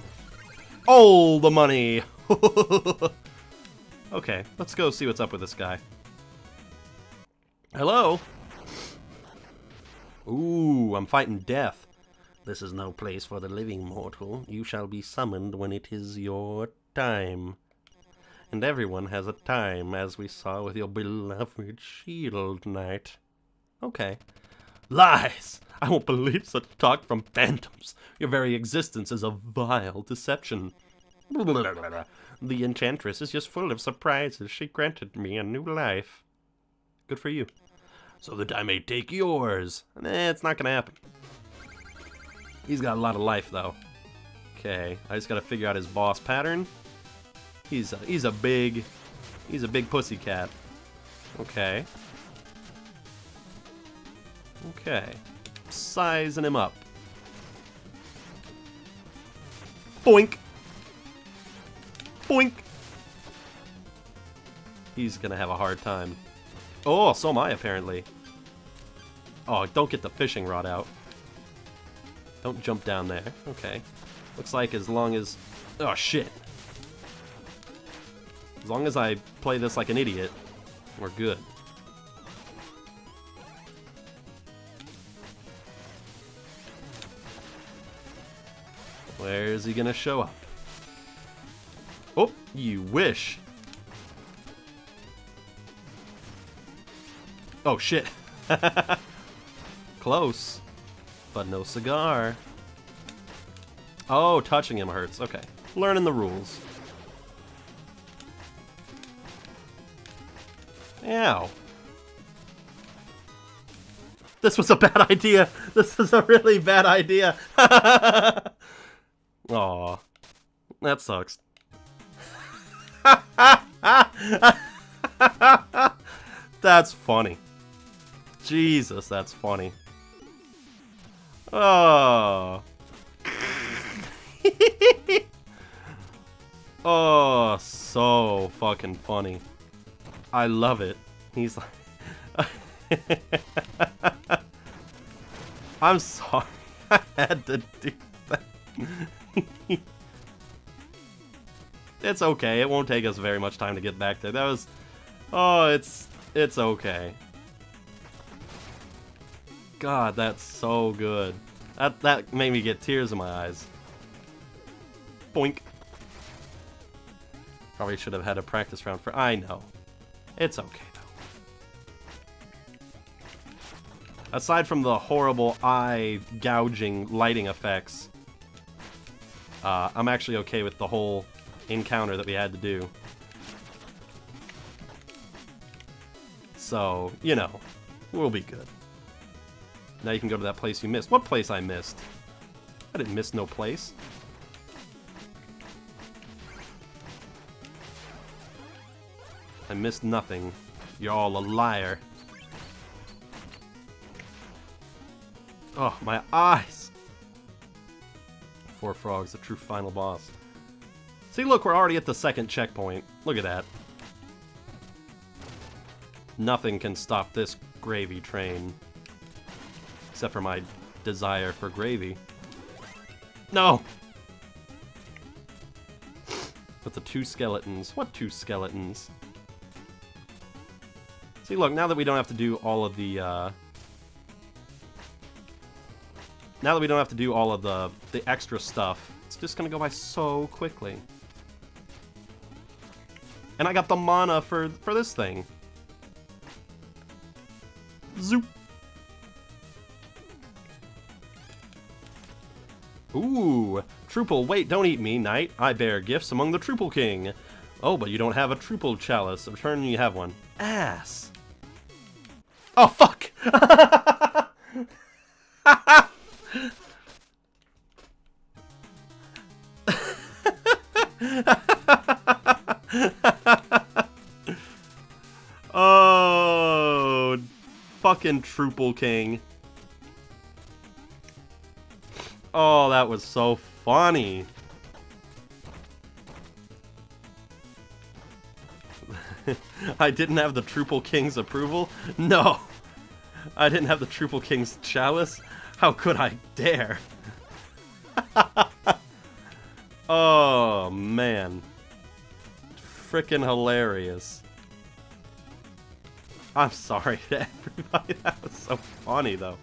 Oh, the money! okay, let's go see what's up with this guy. Hello? Ooh, I'm fighting death. This is no place for the living mortal. You shall be summoned when it is your time. And everyone has a time, as we saw with your beloved Shield Knight. Okay. Lies! I won't believe such talk from phantoms. Your very existence is a vile deception. The Enchantress is just full of surprises. She granted me a new life. Good for you. So that I may take yours. Eh, it's not gonna happen. He's got a lot of life, though. Okay, I just gotta figure out his boss pattern. He's a, he's a big, he's a big pussy cat. Okay. Okay. Sizing him up. Boink! Boink! He's gonna have a hard time. Oh, so am I, apparently. Oh, don't get the fishing rod out. Don't jump down there. Okay. Looks like as long as... Oh, shit. As long as I play this like an idiot, we're good. Where is he gonna show up? Oh, you wish. Oh, shit. Close. But no cigar. Oh, touching him hurts. Okay. Learning the rules. Ow. This was a bad idea. This is a really bad idea. Aw. That sucks. that's funny. Jesus, that's funny. Oh. oh, so fucking funny. I love it. He's like... I'm sorry. I had to do that. it's okay. It won't take us very much time to get back there. That was... Oh, it's... It's okay. God, that's so good. That, that made me get tears in my eyes. Boink. Probably should have had a practice round for... I know. It's okay, though. Aside from the horrible eye gouging lighting effects, uh, I'm actually okay with the whole encounter that we had to do. So, you know, we'll be good. Now you can go to that place you missed. What place I missed? I didn't miss no place. I missed nothing. You're all a liar. Oh, my eyes! Four Frogs, the true final boss. See, look, we're already at the second checkpoint. Look at that. Nothing can stop this gravy train. Except for my desire for gravy. No! But the two skeletons. What two skeletons? See, look, now that we don't have to do all of the, uh... Now that we don't have to do all of the, the extra stuff, it's just gonna go by so quickly. And I got the mana for, for this thing. Zoop. Ooh, Troupple, wait, don't eat me, knight. I bear gifts among the Troupple King. Oh, but you don't have a Troupple chalice. Return you have one. Ass. Oh, fuck! oh, fucking Troupple King. Oh, that was so funny. I didn't have the Troupple King's approval? No. I didn't have the Troupple King's chalice? How could I dare? oh, man. Freaking hilarious. I'm sorry to everybody. That was so funny, though.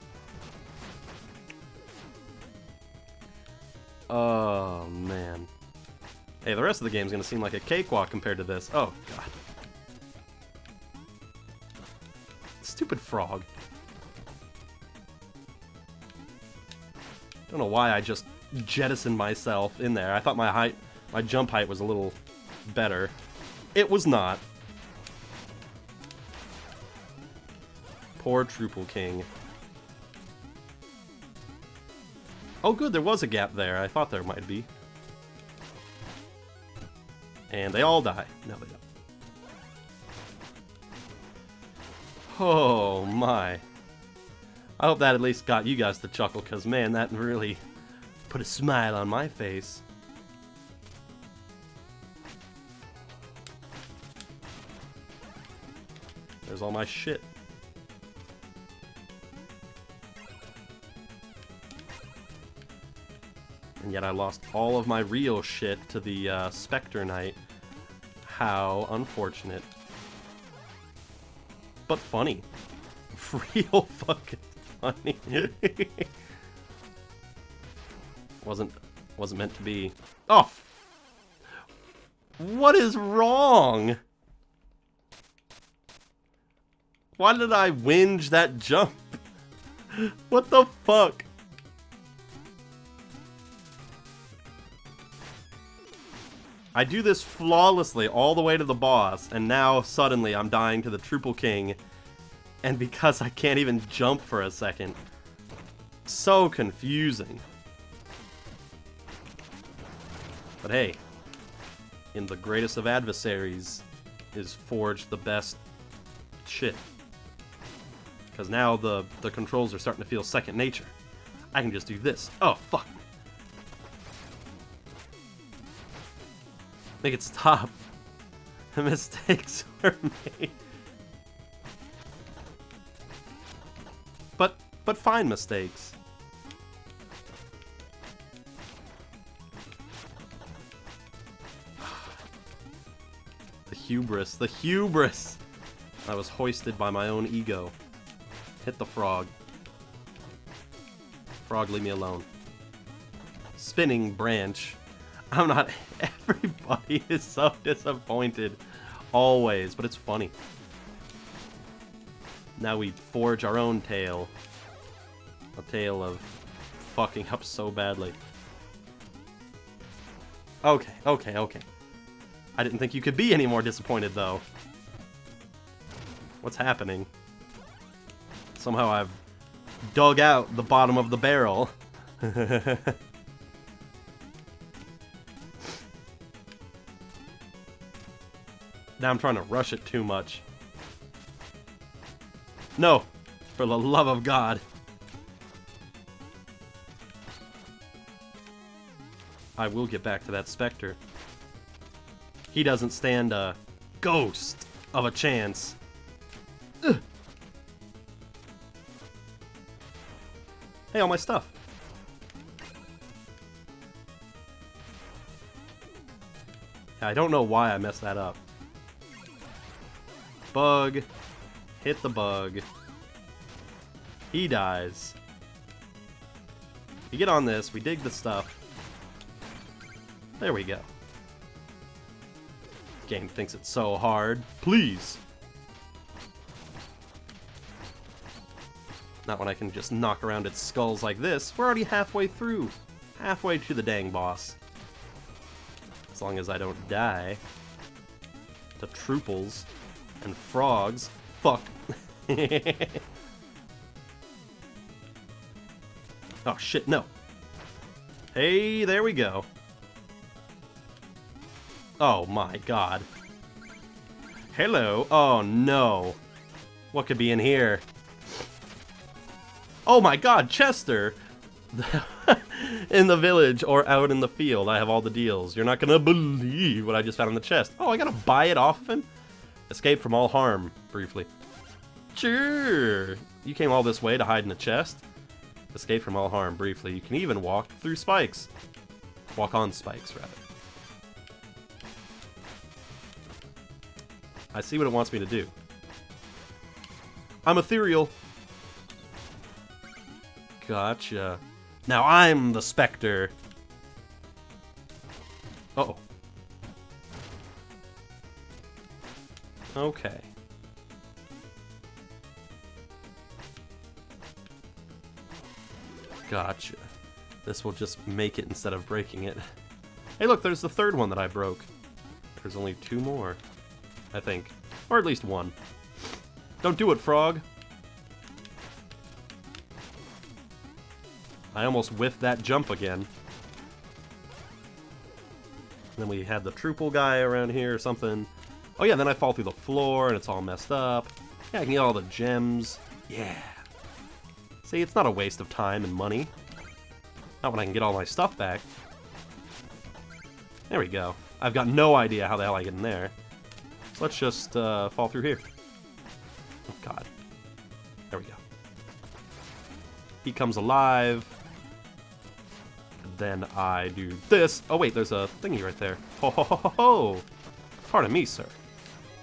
Oh, man. Hey, the rest of the game's gonna seem like a cakewalk compared to this. Oh, God. Stupid frog. Don't know why I just jettisoned myself in there. I thought my height, my jump height was a little better. It was not. Poor Troupple King. Oh good, there was a gap there. I thought there might be. And they all die. No, they don't. Oh my. I hope that at least got you guys to chuckle, because man, that really put a smile on my face. There's all my shit. And yet I lost all of my real shit to the uh, Spectre Knight. How unfortunate. But funny. Real fucking funny. wasn't wasn't meant to be. Oh! What is wrong? Why did I whinge that jump? What the fuck? I do this flawlessly all the way to the boss, and now suddenly I'm dying to the Troupple King, and because I can't even jump for a second. So confusing. But hey, in the greatest of adversaries is forged the best shit. Because now the, the controls are starting to feel second nature. I can just do this. Oh, fuck. Make it stop. The mistakes were made. But, fine mistakes. The hubris, the hubris! I was hoisted by my own ego. Hit the frog. Frog, leave me alone. Spinning branch. I'm not... Everybody is so disappointed. Always, but it's funny. Now we forge our own tale. Tale of fucking up so badly. Okay, okay, okay. I didn't think you could be any more disappointed, though. What's happening? Somehow I've dug out the bottom of the barrel. Now I'm trying to rush it too much. No! For the love of God. I will get back to that Spectre. He doesn't stand a ghost of a chance. Ugh. Hey, all my stuff. I don't know why I messed that up. Bug. Hit the bug. He dies. We get on this, we dig the stuff. There we go. Game thinks it's so hard. Please! Not when I can just knock around its skulls like this. We're already halfway through. Halfway to the dang boss. As long as I don't die. To troupples and frogs. Fuck. oh shit, no. Hey, there we go. Oh my god. Hello. Oh no. What could be in here? Oh my god, Chester! in the village or out in the field, I have all the deals. You're not gonna believe what I just found in the chest. Oh, I gotta buy it off of him? Escape from all harm, briefly. Sure! You came all this way to hide in a chest? Escape from all harm, briefly. You can even walk through spikes. Walk on spikes, rather. I see what it wants me to do. I'm ethereal. Gotcha. Now I'm the Spectre. Uh oh Okay. Gotcha. This will just make it instead of breaking it. Hey look, there's the third one that I broke. There's only two more, I think. Or at least one. Don't do it, frog! I almost whiffed that jump again. then we had the Troupple guy around here or something. Oh yeah, then I fall through the floor and it's all messed up. Yeah, I can get all the gems. Yeah. See, it's not a waste of time and money. Not when I can get all my stuff back. There we go. I've got no idea how the hell I get in there. Let's just uh, fall through here. Oh god. There we go. He comes alive then I do this. Oh wait, there's a thingy right there. Ho ho ho ho ho! Pardon me, sir.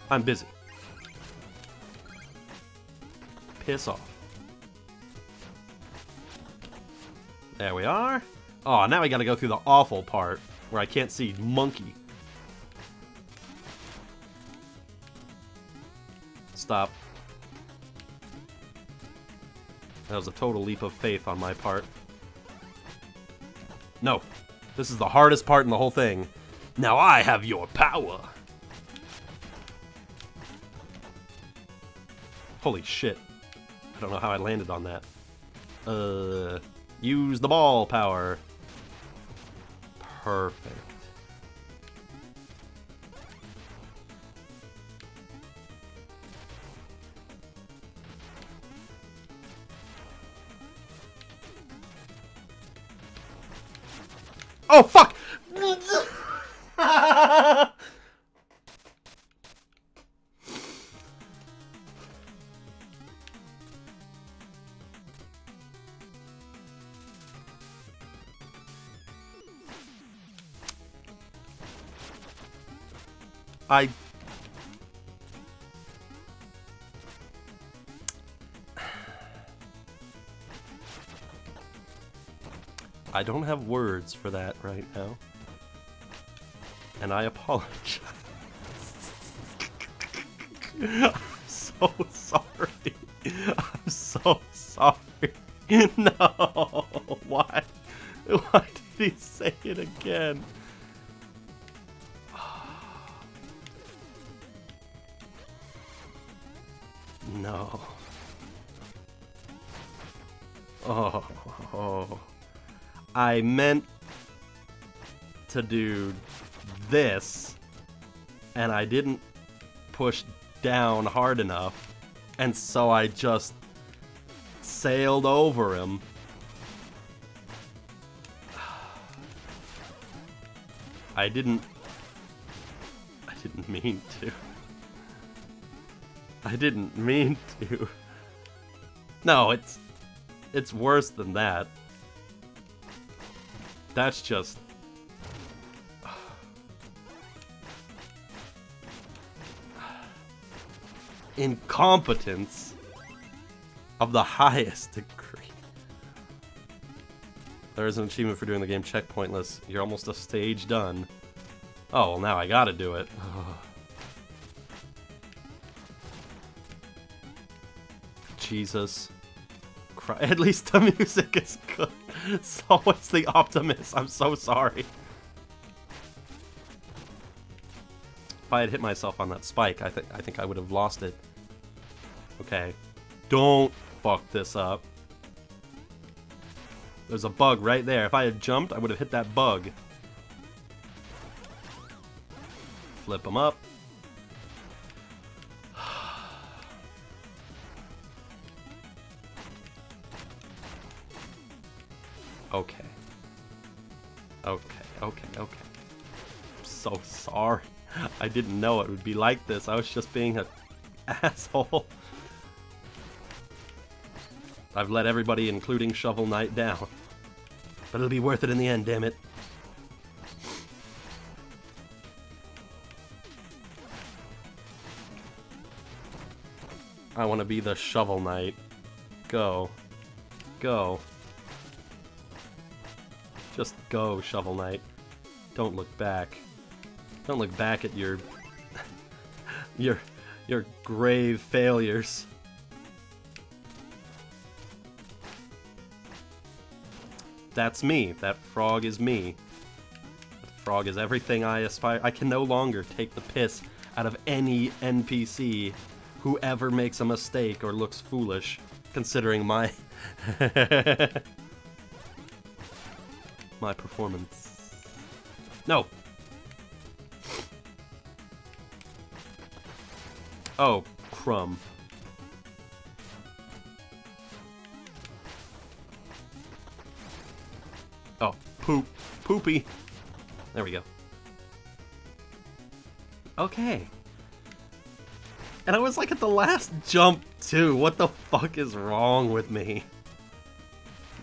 I'm busy. Piss off. There we are. Oh, now we gotta go through the awful part where I can't see monkey. Stop. That was a total leap of faith on my part. No. This is the hardest part in the whole thing. Now I have your power. Holy shit. I don't know how I landed on that. Uh, use the ball power. Perfect. Oh, fuck! I I don't have words for that right now. And I apologize. I'm so sorry. I'm so sorry. No. Why? Why did he say it again? No. Oh. I meant to do this, and I didn't push down hard enough, and so I just sailed over him. I didn't... I didn't mean to. I didn't mean to. No, it's it's worse than that. That's just incompetence of the highest degree. There is an achievement for doing the game checkpointless. You're almost a stage done. Oh, well now I gotta do it. Jesus. Christ. At least the music is good. So is the Optimus. I'm so sorry. If I had hit myself on that spike, I think I think I would have lost it. Okay. Don't fuck this up. There's a bug right there. If I had jumped, I would have hit that bug. Flip them up. I didn't know it would be like this. I was just being an asshole. I've let everybody, including Shovel Knight, down. But it'll be worth it in the end, damn it. I want to be the Shovel Knight. Go. Go. Just go, Shovel Knight. Don't look back. Don't look back at your... your... your grave failures. That's me. That frog is me. That frog is everything I aspire... I can no longer take the piss out of any NPC who ever makes a mistake or looks foolish, considering my... my performance. No! Oh, crumb. Oh, poop. Poopy. There we go. Okay. And I was like at the last jump too. What the fuck is wrong with me?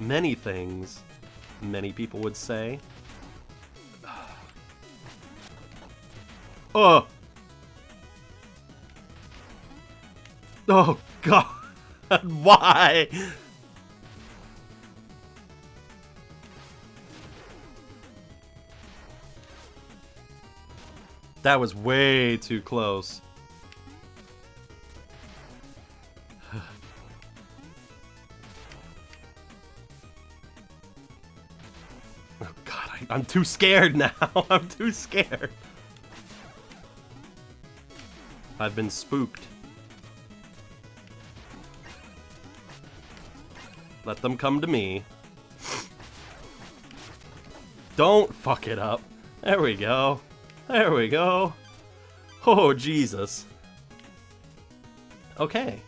Many things, many people would say. Oh! Oh god! Why? That was way too close. Oh god, I, I'm too scared now. I'm too scared. I've been spooked. Let them come to me. Don't fuck it up. There we go. There we go. Oh, Jesus. Okay.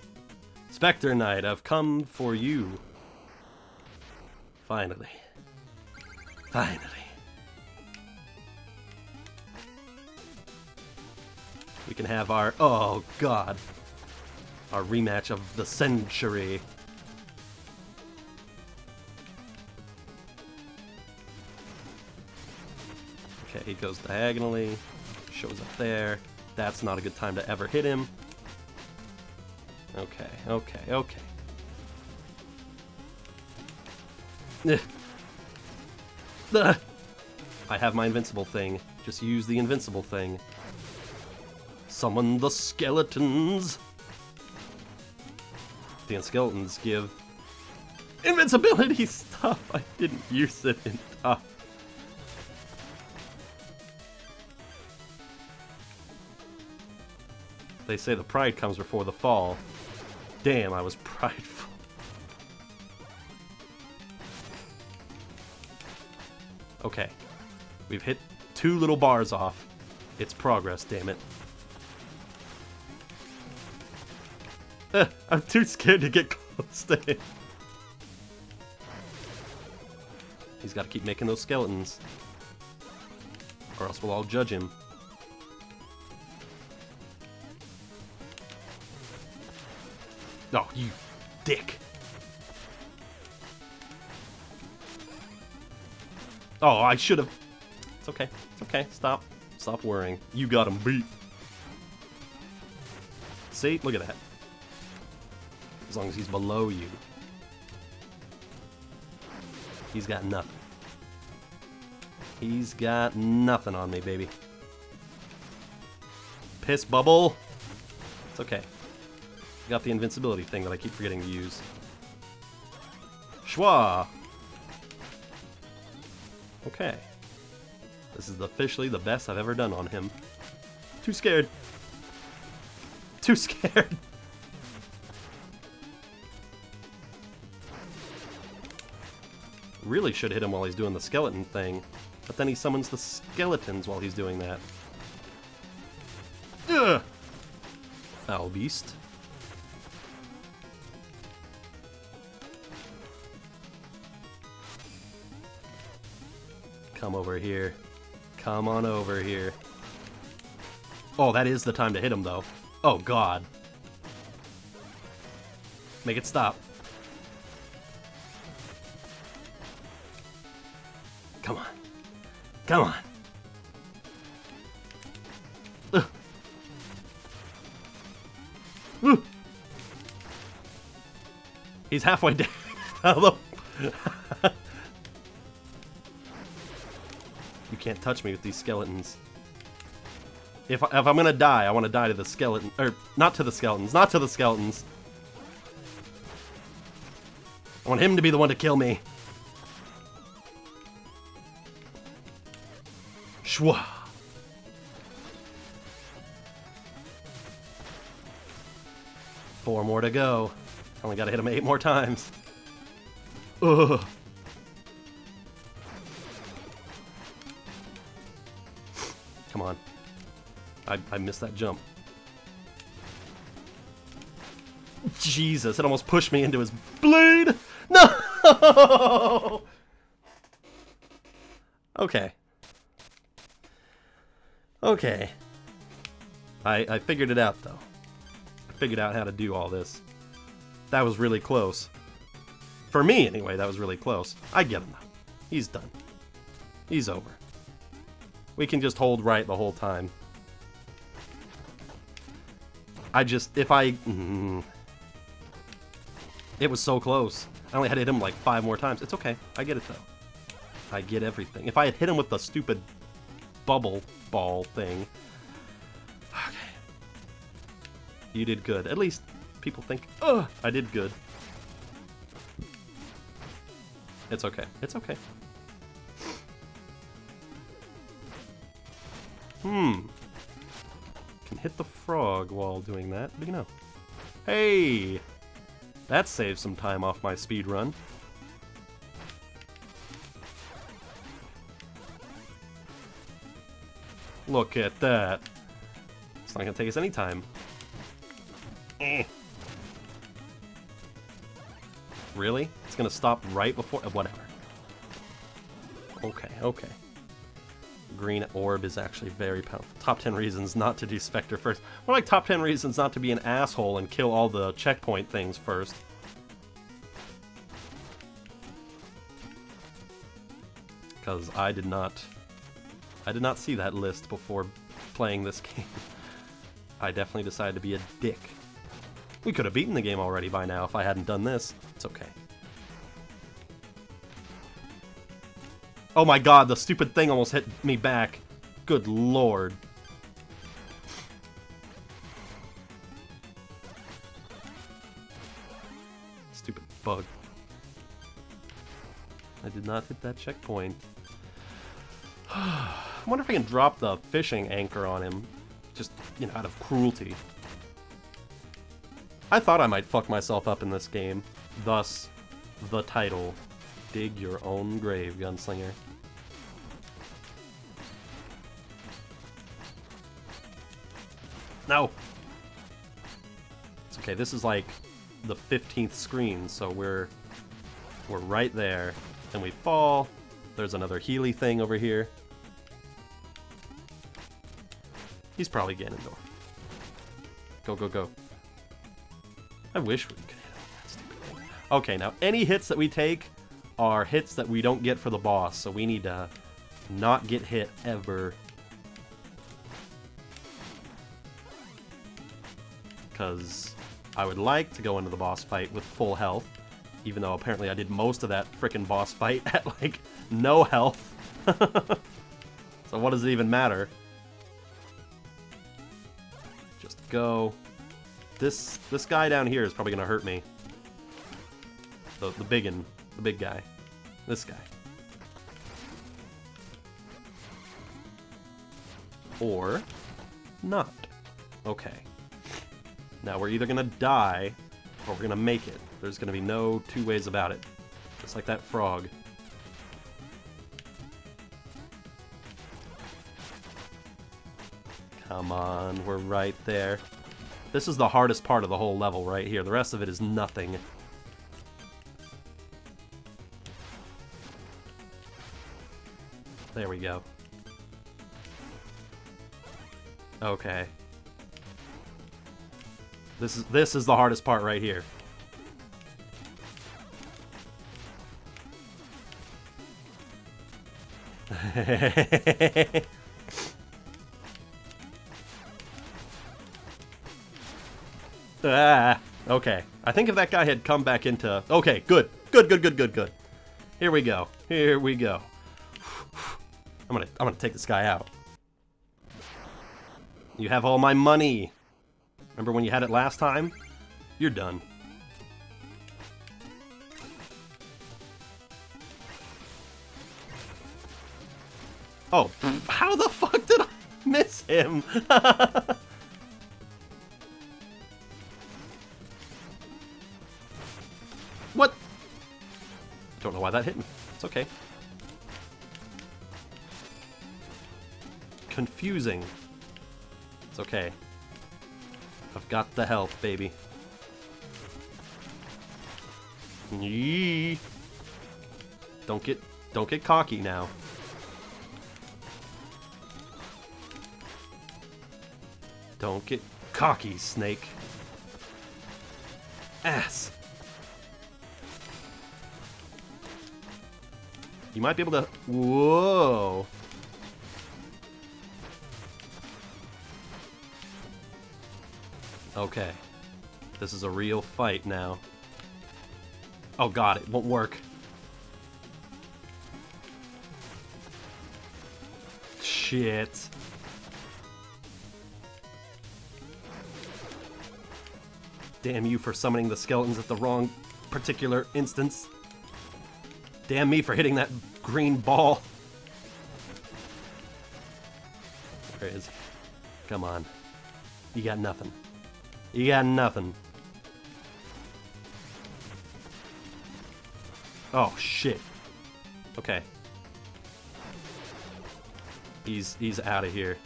Spectre Knight, I've come for you. Finally. Finally. We can have our... Oh, God. Our rematch of the century. Goes diagonally. Shows up there. That's not a good time to ever hit him. Okay, okay, okay. I have my invincible thing. Just use the invincible thing. Summon the skeletons. The skeletons give invincibility stuff. I didn't use it in tough. They say the pride comes before the fall. Damn, I was prideful. Okay. We've hit two little bars off. It's progress, damn it. Eh, I'm too scared to get close to him. He's got to keep making those skeletons. Or else we'll all judge him. Oh, you dick. Oh, I should have. It's okay. It's okay. Stop. Stop worrying. You got him beat. See? Look at that. As long as he's below you. He's got nothing. He's got nothing on me, baby. Piss bubble. It's okay. Got the invincibility thing that I keep forgetting to use. Schwa! Okay. This is officially the best I've ever done on him. Too scared. Too scared. Really should hit him while he's doing the skeleton thing. But then he summons the skeletons while he's doing that. Ugh! Foul beast. Come over here. Come on over here. Oh, that is the time to hit him, though. Oh, God. Make it stop. Come on. Come on. He's halfway down. Can't touch me with these skeletons. If, if I'm gonna die, I want to die to the skeleton. Or, not to the skeletons. Not to the skeletons. I want him to be the one to kill me. Shwa. Four more to go. Only gotta hit him eight more times. Ugh. I, I missed that jump. Jesus, it almost pushed me into his blade! No! Okay. Okay. I, I figured it out, though. I figured out how to do all this. That was really close. For me, anyway, that was really close. I get him. He's done. He's over. We can just hold right the whole time. I just, if I... Mm, it was so close. I only had to hit him like five more times. It's okay. I get it, though. I get everything. If I had hit him with the stupid bubble ball thing... Okay. You did good. At least people think, ugh, I did good. It's okay. It's okay. Hmm. Can hit the frog while doing that. but you know? Hey! That saves some time off my speed run. Look at that. It's not gonna take us any time. Eh. Really? It's gonna stop right before... Whatever. Okay, okay. Green orb is actually very powerful. Top 10 reasons not to do Spectre first. More like top 10 reasons not to be an asshole and kill all the checkpoint things first. Because I did not... I did not see that list before playing this game. I definitely decided to be a dick. We could have beaten the game already by now if I hadn't done this. It's okay. Oh my god, the stupid thing almost hit me back. Good lord. Stupid bug. I did not hit that checkpoint. I wonder if I can drop the fishing anchor on him. Just, you know, out of cruelty. I thought I might fuck myself up in this game. Thus, the title. Dig your own grave, Gunslinger. No! It's okay, this is like the 15th screen, so we're we're right there. And we fall. There's another Healy thing over here. He's probably Ganondorf. Go, go, go. I wish we could hit him. Okay, now any hits that we take are hits that we don't get for the boss, so we need to not get hit ever. Because I would like to go into the boss fight with full health, even though apparently I did most of that frickin' boss fight at, like, no health. so what does it even matter? Just go. This this guy down here is probably gonna hurt me. The the biggin, the big guy. This guy. Or not. Okay. Now we're either gonna die or we're gonna make it. There's gonna be no two ways about it. Just like that frog. Come on, we're right there. This is the hardest part of the whole level right here. The rest of it is nothing. There we go. Okay. This is this is the hardest part right here. ah, okay. I think if that guy had come back into... Okay, good. Good, good, good, good, good. Here we go. Here we go. I'm gonna, I'm gonna take this guy out. You have all my money. Remember when you had it last time? You're done. Oh, how the fuck did I miss him? what? Don't know why that hit me. It's okay. Confusing. It's okay. I've got the health, baby. Yee. Don't get don't get cocky now. Don't get cocky, Snake. Ass. You might be able to... Whoa. Okay. This is a real fight now. Oh god, it won't work. Shit. Damn you for summoning the skeletons at the wrong particular instance. Damn me for hitting that green ball. Where is he? Come on. You got nothing. You got nothing. Oh, shit. Okay. He's he's out of here.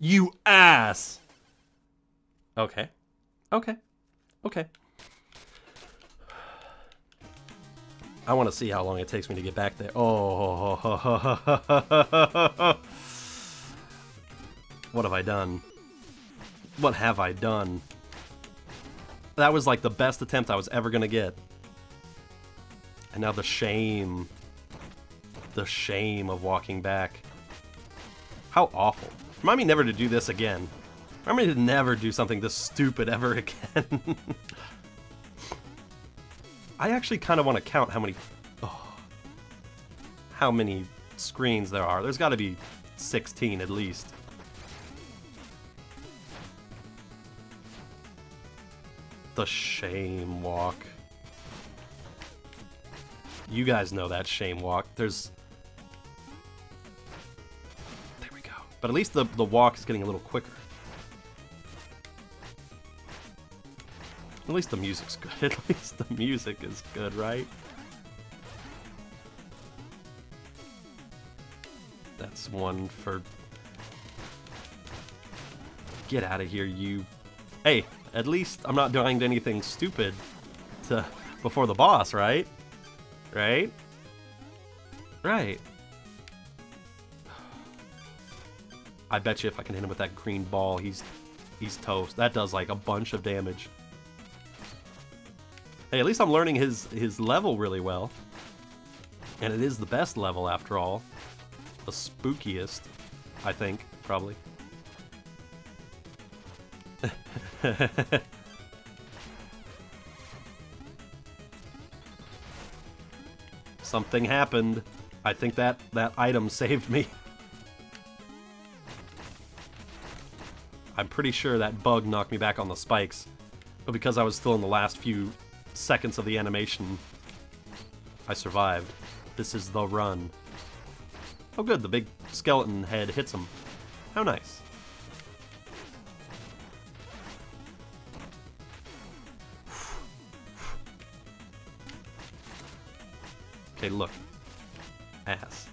You ass! Okay. Okay. Okay. I want to see how long it takes me to get back there. Oh. What have I done? What have I done? That was like the best attempt I was ever gonna get. And now the shame. The shame of walking back. How awful. Remind me never to do this again. Remind me to never do something this stupid ever again. I actually kind of want to count how many... Oh, how many screens there are. There's got to be 16 at least. The shame walk. You guys know that shame walk. There's... There we go. But at least the, the walk is getting a little quicker. At least the music's good. At least the music is good, right? That's one for... Get out of here, you... Hey, at least I'm not doing anything stupid to before the boss, right? Right? Right. I bet you if I can hit him with that green ball, he's He's toast. That does like a bunch of damage. Hey, at least I'm learning his his level really well. And it is the best level after all. The spookiest, I think, probably. Something happened. I think that that item saved me. I'm pretty sure that bug knocked me back on the spikes. But because I was still in the last few seconds of the animation, I survived. This is the run. Oh good, the big skeleton head hits him. How nice. Okay, look. Ass.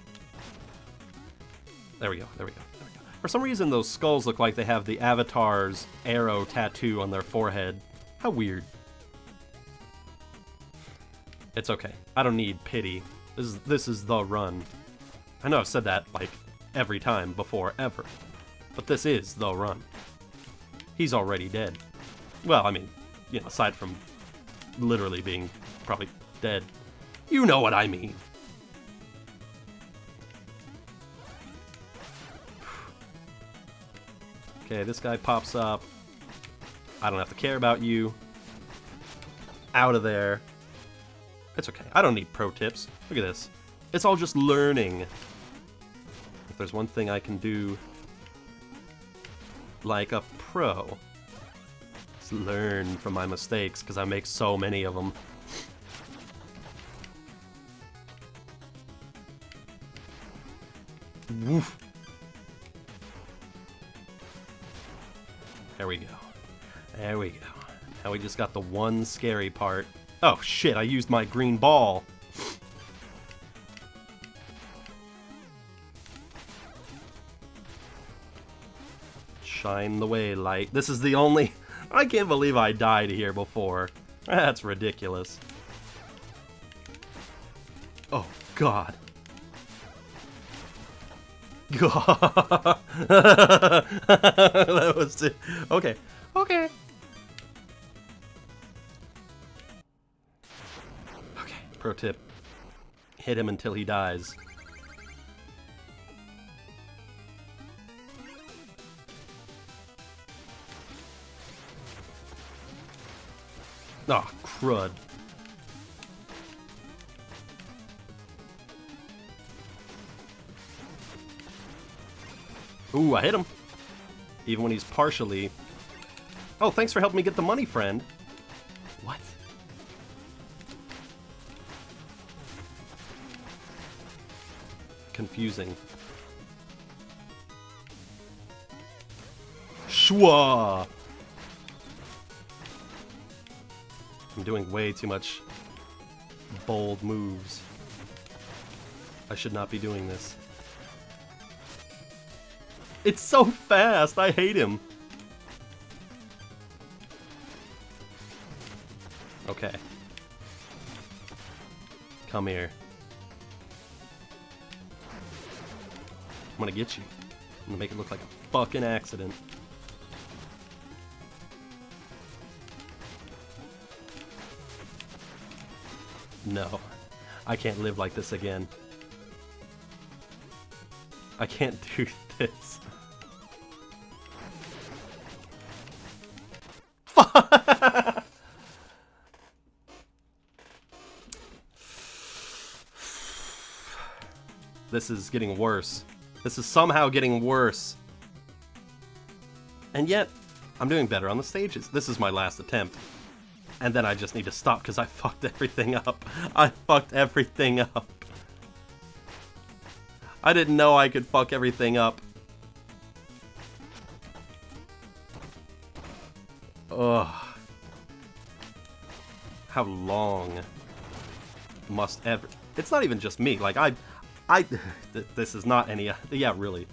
There we go, there we go, there we go. For some reason, those skulls look like they have the Avatar's arrow tattoo on their forehead. How weird. It's okay. I don't need pity. This is, this is the run. I know I've said that, like, every time before, ever. But this is the run. He's already dead. Well, I mean, you know, aside from literally being probably dead. You know what I mean. Okay, this guy pops up. I don't have to care about you. Out of there. It's okay. I don't need pro tips. Look at this. It's all just learning. If there's one thing I can do like a pro, it's learn from my mistakes, because I make so many of them. Woof. There we go. There we go. Now we just got the one scary part. Oh shit, I used my green ball. Shine the way, light. This is the only... I can't believe I died here before. That's ridiculous. Oh, God. That was it. Okay. Okay. Okay. Pro tip. Hit him until he dies. Oh, crud. Ooh, I hit him. Even when he's partially... Oh, thanks for helping me get the money, friend. What? Confusing. Shwa! I'm doing way too much bold moves. I should not be doing this. It's so fast. I hate him. Okay. Come here. I'm gonna get you. I'm gonna make it look like a fucking accident. No. I can't live like this again. I can't do this. is getting worse. This is somehow getting worse. And yet, I'm doing better on the stages. This is my last attempt. And then I just need to stop because I fucked everything up. I fucked everything up. I didn't know I could fuck everything up. Ugh. How long must ever... It's not even just me. Like, I... I... This is not any... Yeah, really.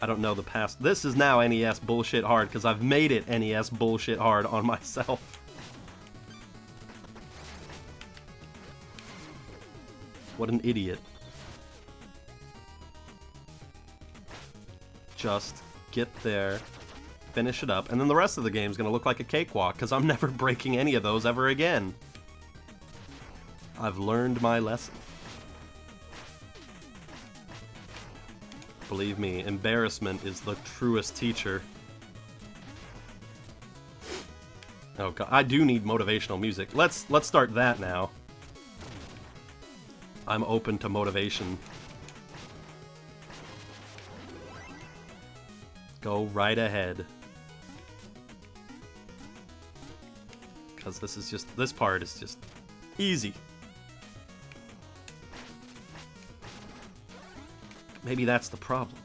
I don't know the past. This is now NES bullshit hard because I've made it NES bullshit hard on myself. What an idiot. Just get there finish it up, and then the rest of the game is going to look like a cakewalk, because I'm never breaking any of those ever again. I've learned my lesson. Believe me, embarrassment is the truest teacher. Oh god, I do need motivational music. Let's let's start that now. I'm open to motivation. Go right ahead. Cuz this is just this part is just easy. Maybe that's the problem.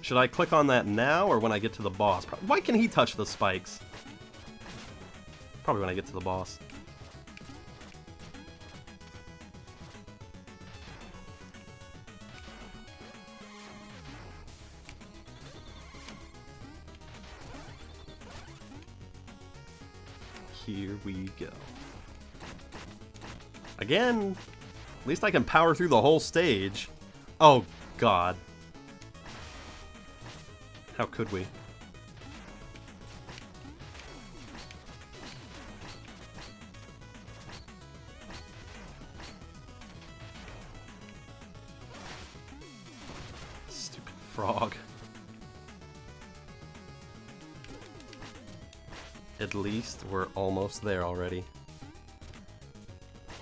Should I click on that now or when I get to the boss? Why can he touch the spikes? Probably when I get to the boss. Again! At least I can power through the whole stage. Oh, God. How could we? Stupid frog. At least we're almost there already.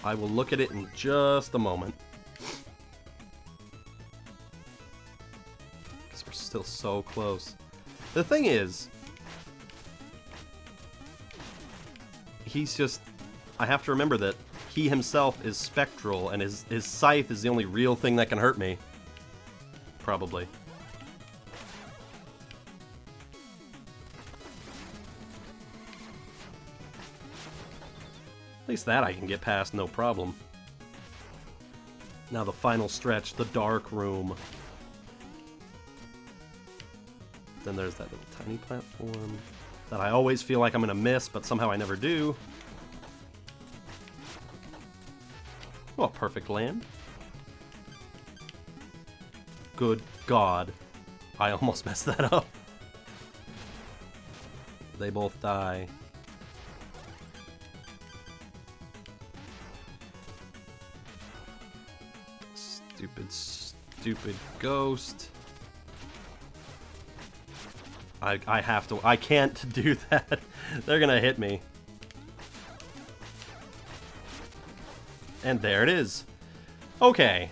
I will look at it in just a moment. Because we're still so close. The thing is, he's just... I have to remember that he himself is spectral, and his, his scythe is the only real thing that can hurt me. Probably. Least that I can get past no problem. Now the final stretch, the dark room. Then there's that little tiny platform that I always feel like I'm gonna miss, but somehow I never do. Oh, perfect land. Good God. I almost messed that up. They both die. Stupid ghost. I, I have to, I can't do that. They're gonna hit me. And there it is. Okay.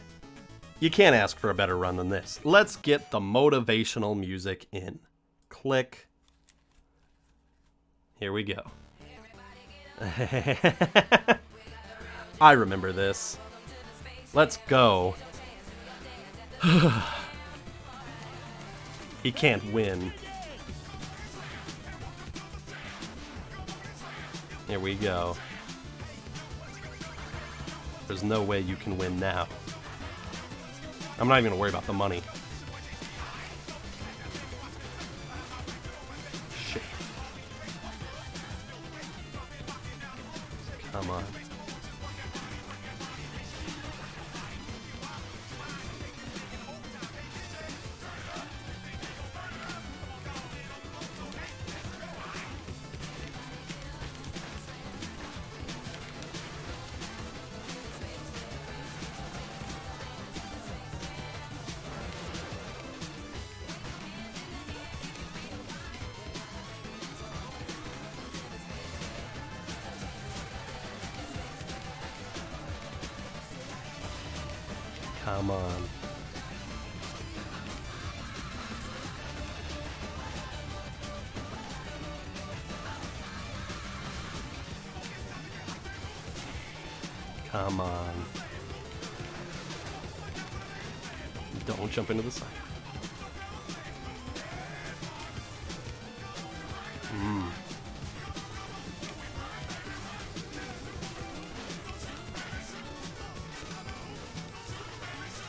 You can't ask for a better run than this. Let's get the motivational music in. Click. Here we go. I remember this. Let's go. he can't win. Here we go. There's no way you can win now. I'm not even gonna worry about the money. Don't jump into the side. Hmm.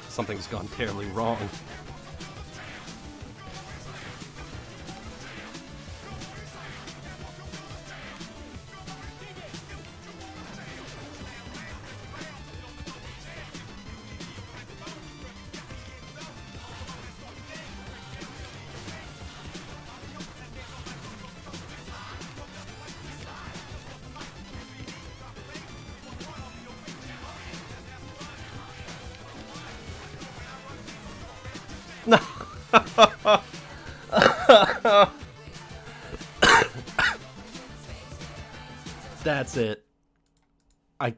Something's gone terribly wrong.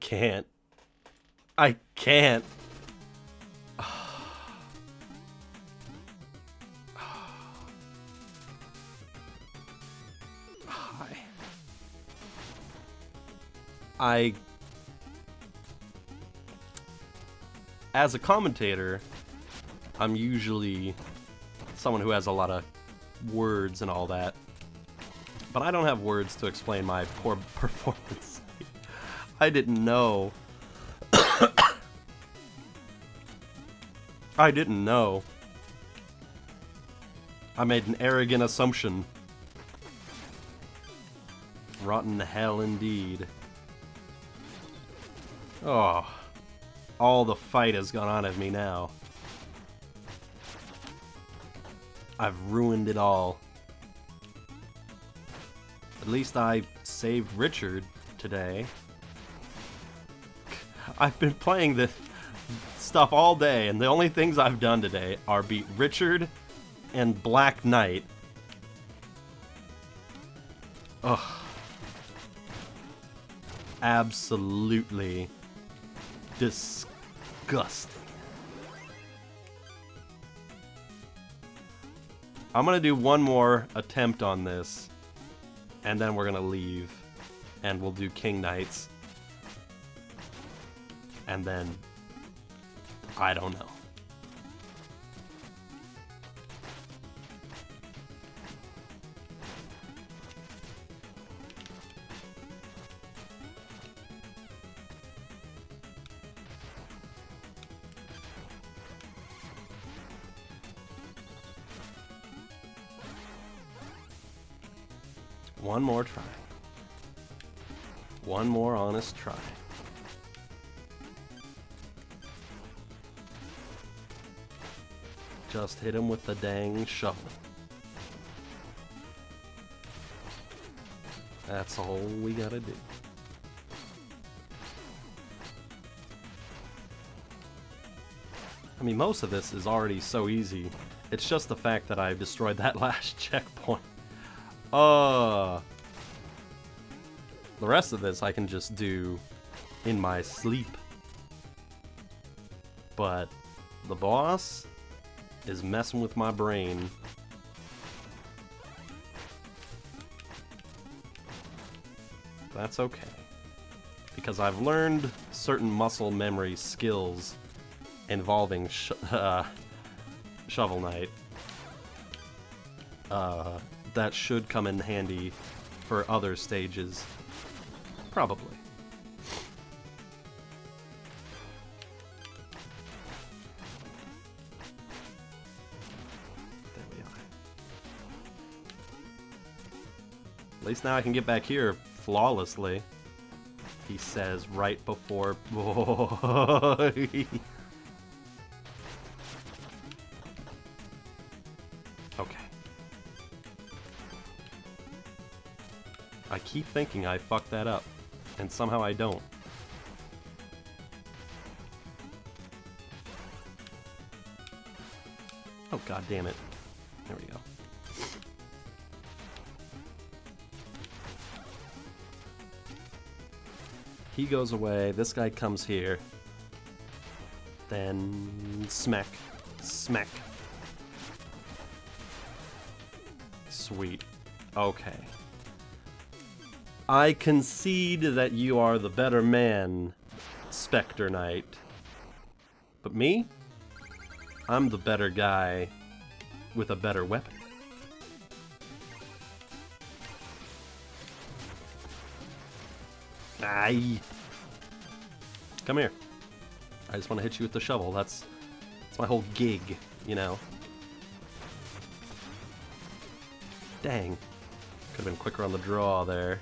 Can't. I can't. I as a commentator, I'm usually someone who has a lot of words and all that. But I don't have words to explain my poor performance. I didn't know. I didn't know. I made an arrogant assumption. Rotten hell indeed. Oh. All the fight has gone on of me now. I've ruined it all. At least I saved Richard today. I've been playing this stuff all day, and the only things I've done today are beat Richard and Black Knight. Ugh. Absolutely disgusting. I'm gonna do one more attempt on this, and then we're gonna leave, and we'll do King Knights, and then I don't know. One more try. One more honest try. Just hit him with the dang shovel. That's all we gotta do. I mean, most of this is already so easy. It's just the fact that I destroyed that last checkpoint. Uh, the rest of this I can just do in my sleep. But the boss is messing with my brain. That's okay. Because I've learned certain muscle memory skills involving sh uh, Shovel Knight. Uh, that should come in handy for other stages. Probably. At least now I can get back here flawlessly. He says right before... okay. I keep thinking I fucked that up, and somehow I don't. Oh god damn it. There we go. He goes away, this guy comes here. Then smack. Smack. Sweet. Okay. I concede that you are the better man, Spectre Knight. But me? I'm the better guy with a better weapon. Come here. I just want to hit you with the shovel. That's that's my whole gig, you know. Dang. Could have been quicker on the draw there.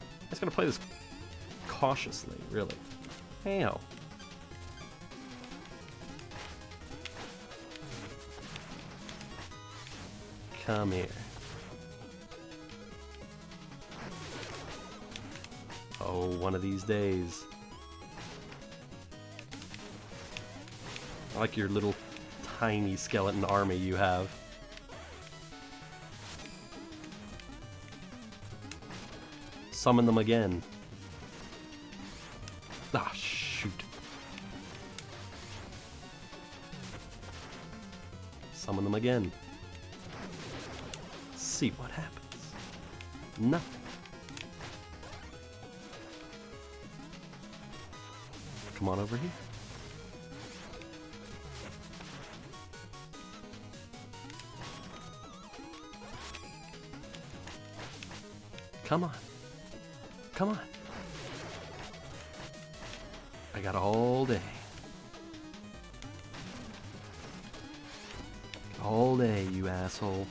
I just gotta play this cautiously, really. Hell. Come here. Oh, one of these days. I like your little tiny skeleton army you have. Summon them again. Ah, shoot. Summon them again. See what happens. Nothing. Come on over here. Come on. Come on. I got all day. All day, you asshole.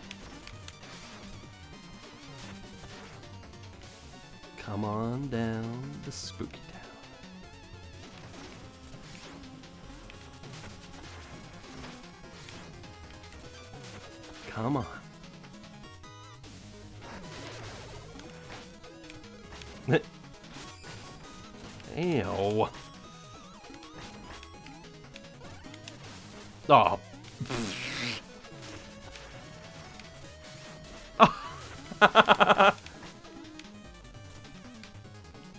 Come on down the Spooky Come on. Ew. Oh.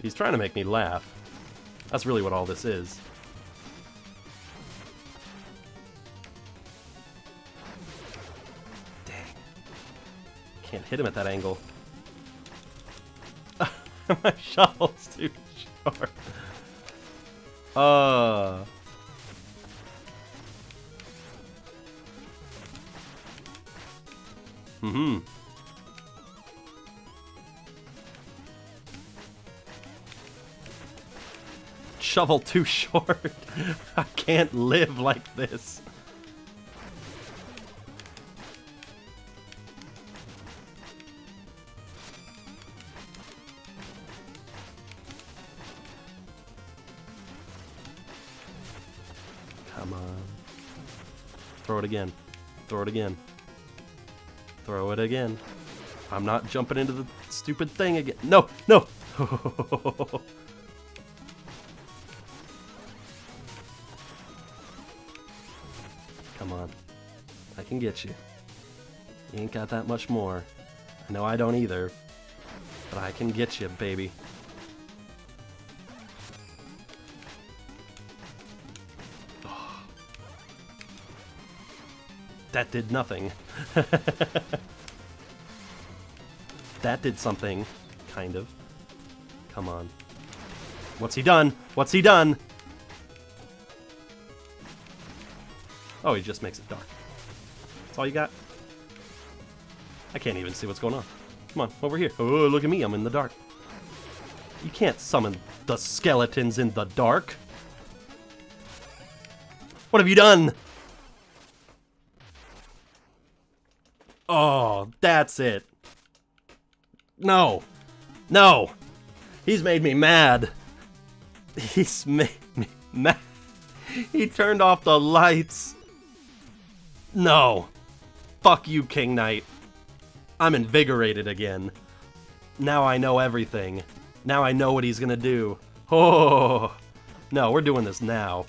He's trying to make me laugh. That's really what all this is. Hit him at that angle. My shovel's too short. Uh. Mm-hmm. Shovel too short. I can't live like this. It again. Throw it again. Throw it again. I'm not jumping into the stupid thing again. No, no. Come on. I can get you. You ain't got that much more. I know I don't either. But I can get you, baby. That did nothing. that did something. Kind of. Come on. What's he done? What's he done? Oh, he just makes it dark. That's all you got? I can't even see what's going on. Come on, over here. Oh, look at me, I'm in the dark. You can't summon the skeletons in the dark. What have you done? Oh, that's it. No. No. He's made me mad. He's made me mad. He turned off the lights. No. Fuck you, King Knight. I'm invigorated again. Now I know everything. Now I know what he's gonna do. Oh. No, we're doing this now.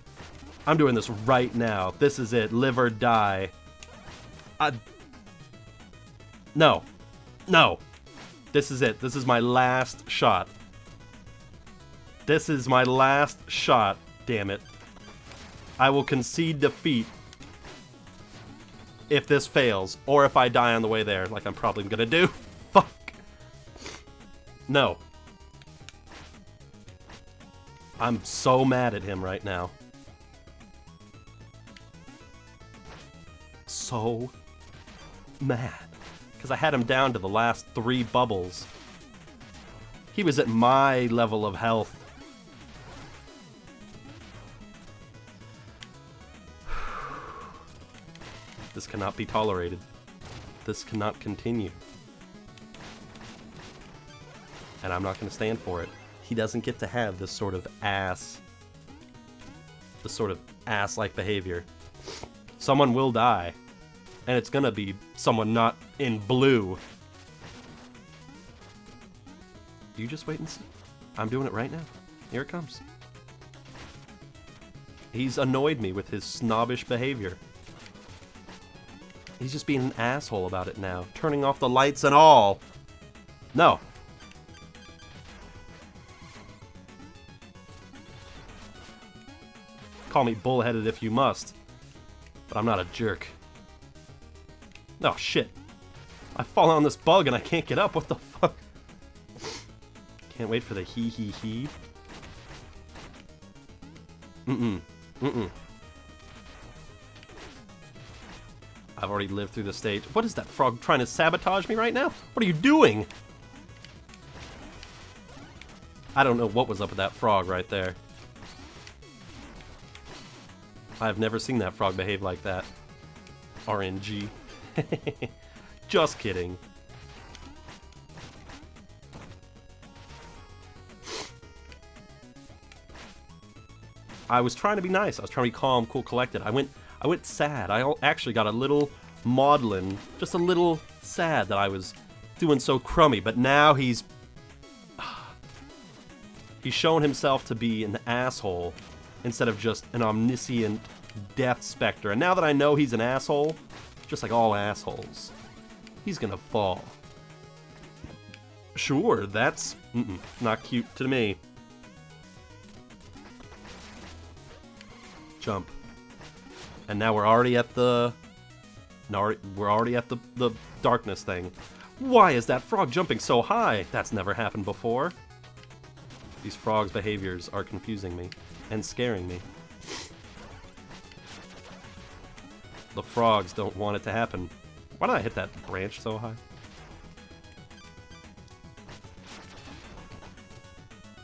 I'm doing this right now. This is it. Live or die. I... No. No. This is it. This is my last shot. This is my last shot. Damn it. I will concede defeat if this fails, or if I die on the way there, like I'm probably gonna do. Fuck. No. I'm so mad at him right now. So mad. Because I had him down to the last three bubbles. He was at my level of health. This cannot be tolerated. This cannot continue. And I'm not going to stand for it. He doesn't get to have this sort of ass. This sort of ass like behavior. Someone will die. And it's to be someone not in blue. You just wait and see. I'm doing it right now. Here it comes. He's annoyed me with his snobbish behavior. He's just being an asshole about it now. Turning off the lights and all. No. Call me bullheaded if you must. But I'm not a jerk. Oh, shit. I fall on this bug and I can't get up. What the fuck? Can't wait for the hee hee hee. Mm-mm. Mm-mm. I've already lived through the stage. What is that frog trying to sabotage me right now? What are you doing? I don't know what was up with that frog right there. I've never seen that frog behave like that. RNG. Just kidding. I was trying to be nice. I was trying to be calm, cool, collected. I went I went sad. I actually got a little maudlin, just a little sad that I was doing so crummy, but now he's he's shown himself to be an asshole instead of just an omniscient death specter. And now that I know he's an asshole, just like all assholes, he's gonna fall. Sure, that's mm -mm, not cute to me. Jump. And now we're already at the... We're already at the, the darkness thing. Why is that frog jumping so high? That's never happened before. These frogs' behaviors are confusing me and scaring me. The frogs don't want it to happen. Why did I hit that branch so high?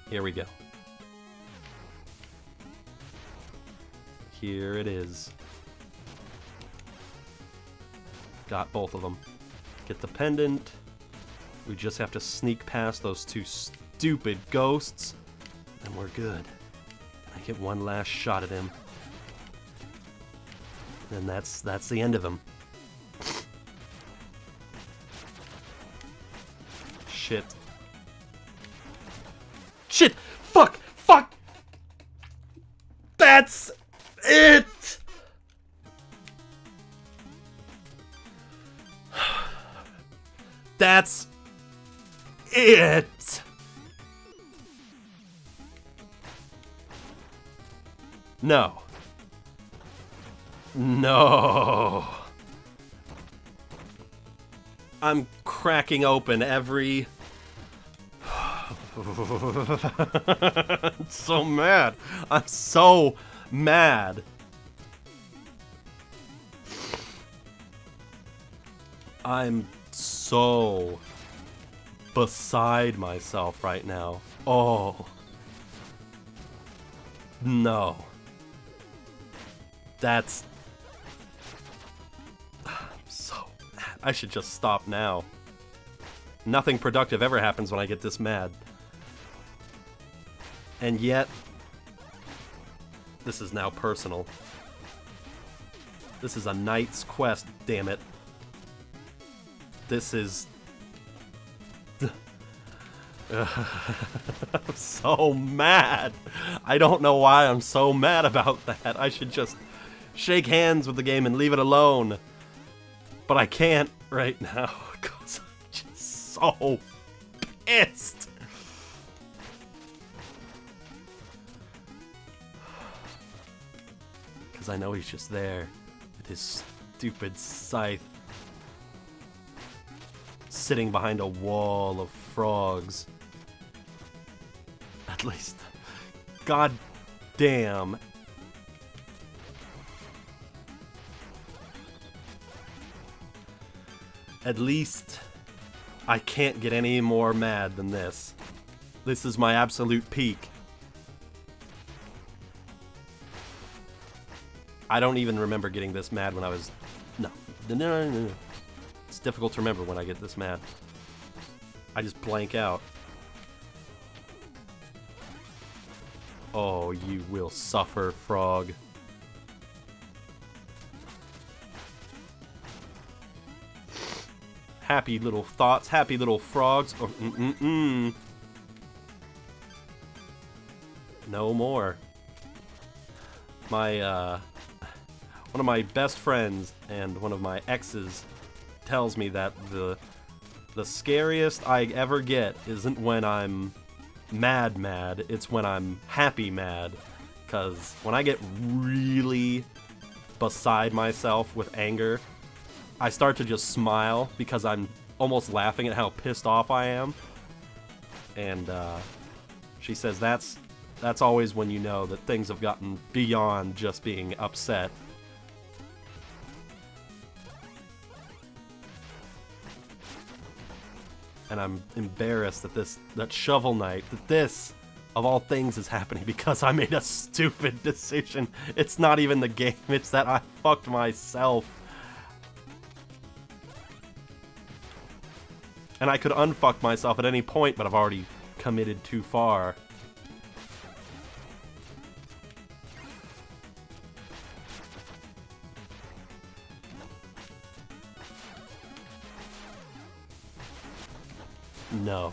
Here we go. Here it is. Got both of them. Get the pendant. We just have to sneak past those two stupid ghosts. And we're good. I get one last shot at him. And that's that's the end of him. Shit. Shit! Fuck! Fuck! That's it! That's it! No. No. I'm cracking open every... I'm so mad. I'm so mad. I'm so beside myself right now. Oh. No. That's... I should just stop now. Nothing productive ever happens when I get this mad. And yet, this is now personal. This is a knight's quest, damn it. This is... I'm so mad. I don't know why I'm so mad about that. I should just shake hands with the game and leave it alone. But I can't right now because I'm just so pissed. Because I know he's just there with his stupid scythe sitting behind a wall of frogs. At least, god damn. At least, I can't get any more mad than this. This is my absolute peak. I don't even remember getting this mad when I was... No. It's difficult to remember when I get this mad. I just blank out. Oh, you will suffer, frog. Happy little thoughts, happy little frogs. Oh, mm -mm -mm. No more. My, uh... one of my best friends and one of my exes tells me that the the scariest I ever get isn't when I'm mad mad, it's when I'm happy mad. Cause when I get really beside myself with anger, I start to just smile because I'm almost laughing at how pissed off I am. And uh, she says that's that's always when you know that things have gotten beyond just being upset. And I'm embarrassed that this that Shovel Knight, that this of all things is happening because I made a stupid decision. It's not even the game, it's that I fucked myself. And I could unfuck myself at any point, but I've already committed too far. No.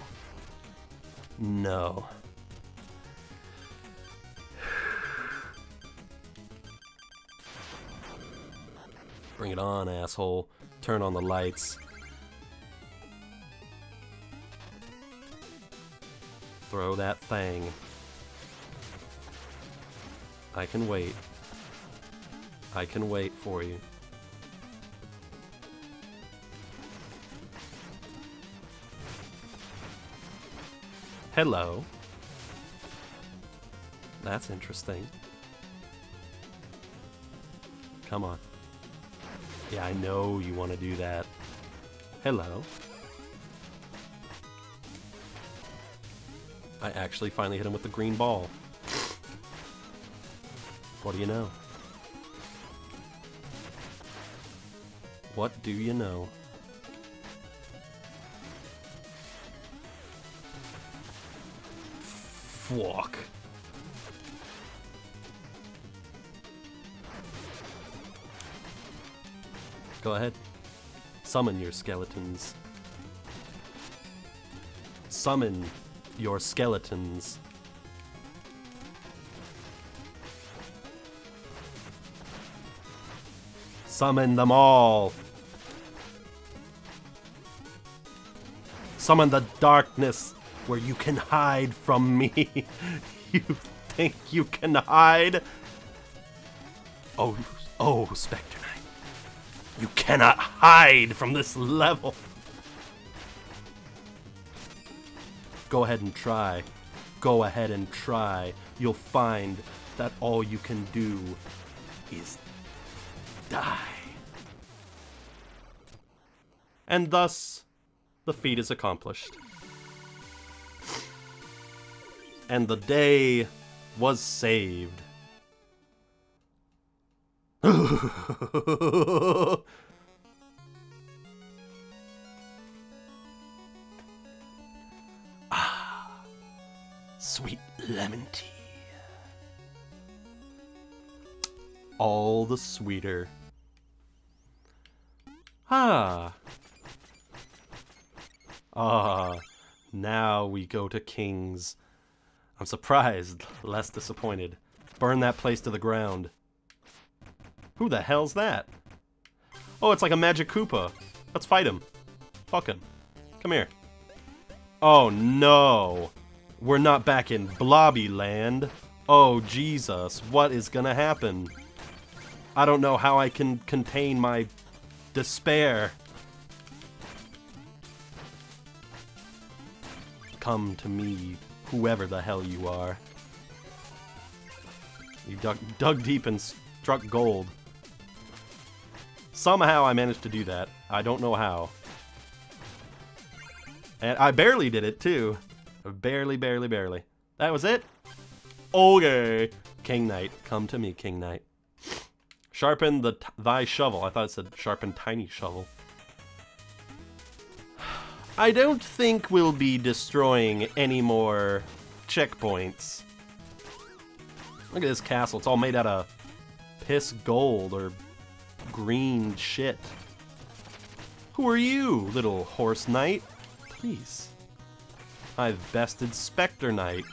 No. Bring it on, asshole. Turn on the lights. Throw that thing. I can wait. I can wait for you. Hello. That's interesting. Come on. Yeah, I know you want to do that. Hello. I actually finally hit him with the green ball. What do you know? What do you know? Fuck. Go ahead. Summon your skeletons. Summon your skeletons. Summon them all. Summon the darkness where you can hide from me. you think you can hide? Oh, oh, Spectre Knight. You cannot hide from this level. Go ahead and try. Go ahead and try. You'll find that all you can do is die. And thus, the feat is accomplished. And the day was saved. All the sweeter. Ah. Ah, now we go to King's. I'm surprised, less disappointed. Burn that place to the ground. Who the hell's that? Oh, it's like a Magic Koopa. Let's fight him. Fuck him. Come here. Oh no. We're not back in Blobby Land. Oh Jesus, what is gonna happen? I don't know how I can contain my despair. Come to me, whoever the hell you are. You dug, dug deep and struck gold. Somehow I managed to do that. I don't know how. And I barely did it, too. Barely, barely, barely. That was it? Okay. King Knight. Come to me, King Knight. Sharpen the thy shovel. I thought it said sharpen tiny shovel. I don't think we'll be destroying any more checkpoints. Look at this castle. It's all made out of piss gold or green shit. Who are you, little horse knight? Please. I've bested Spectre Knight.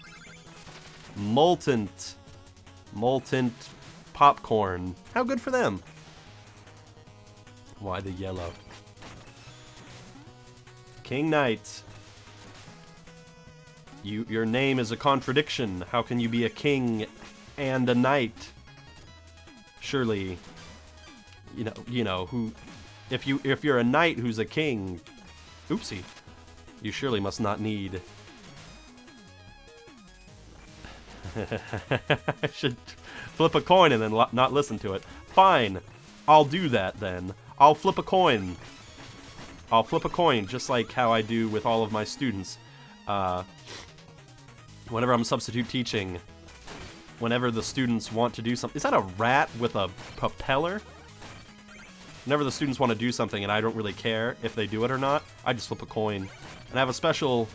Molten. Molten popcorn. How good for them. Why the yellow? King Knight. You, your name is a contradiction. How can you be a king and a knight? Surely, you know, you know who. If you if you're a knight who's a king, oopsie, you surely must not need. I should flip a coin and then not listen to it. Fine, I'll do that then. I'll flip a coin. I'll flip a coin just like how I do with all of my students. Uh, whenever I'm substitute teaching, whenever the students want to do something. Is that a rat with a propeller? Whenever the students want to do something and I don't really care if they do it or not, I just flip a coin. And I have a special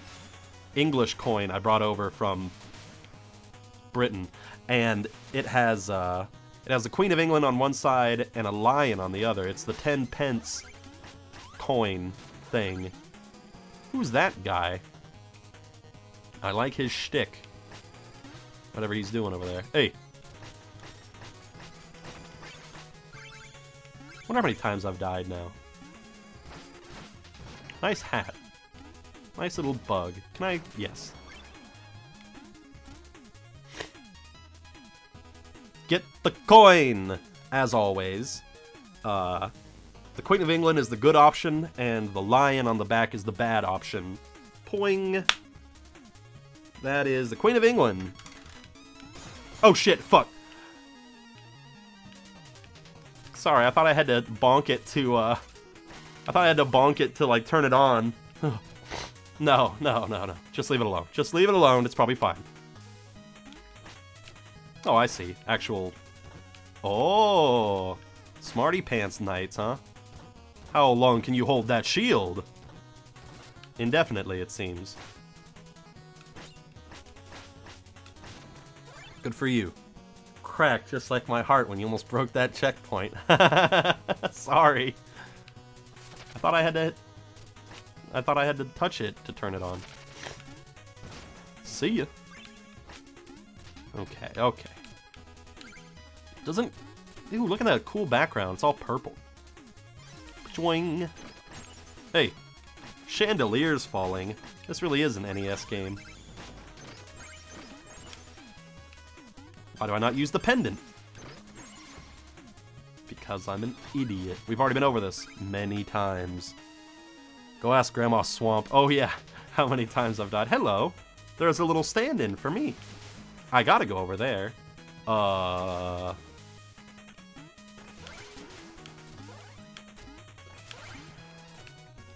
English coin I brought over from Britain, and it has uh, it has the Queen of England on one side and a lion on the other. It's the 10 pence coin thing. Who's that guy? I like his shtick. Whatever he's doing over there. Hey. wonder how many times I've died now. Nice hat. Nice little bug. Can I? Yes. Get the coin! As always. Uh, the Queen of England is the good option, and the lion on the back is the bad option. Poing! That is the Queen of England. Oh shit, fuck. Sorry, I thought I had to bonk it to, uh... I thought I had to bonk it to, like, turn it on. no, no, no, no. Just leave it alone. Just leave it alone. It's probably fine. Oh, I see. Actual... Oh! Smarty Pants Knights, huh? How long can you hold that shield? Indefinitely, it seems. Good for you. Cracked just like my heart when you almost broke that checkpoint. Sorry. I thought I had to... I thought I had to touch it to turn it on. See ya. Okay, okay. Doesn't... Ew, look at that cool background. It's all purple. Joing. Hey. Chandeliers falling. This really is an NES game. Why do I not use the pendant? Because I'm an idiot. We've already been over this many times. Go ask Grandma Swamp. Oh yeah, how many times I've died. Hello. There's a little stand-in for me. I gotta go over there. Uh...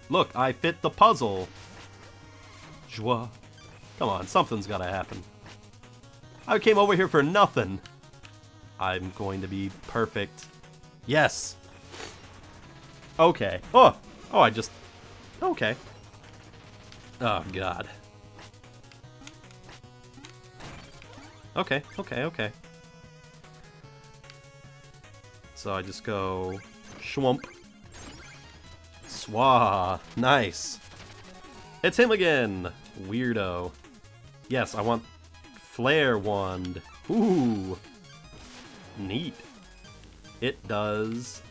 Look, I fit the puzzle. Joie. Come on, something's gotta happen. I came over here for nothing. I'm going to be perfect. Yes. Okay. Oh, oh, I just... Okay. Oh, God. Okay, okay, okay. So I just go... Schwump. Swa. Nice. It's him again. Weirdo. Yes, I want Flare Wand. Ooh. Neat. It does...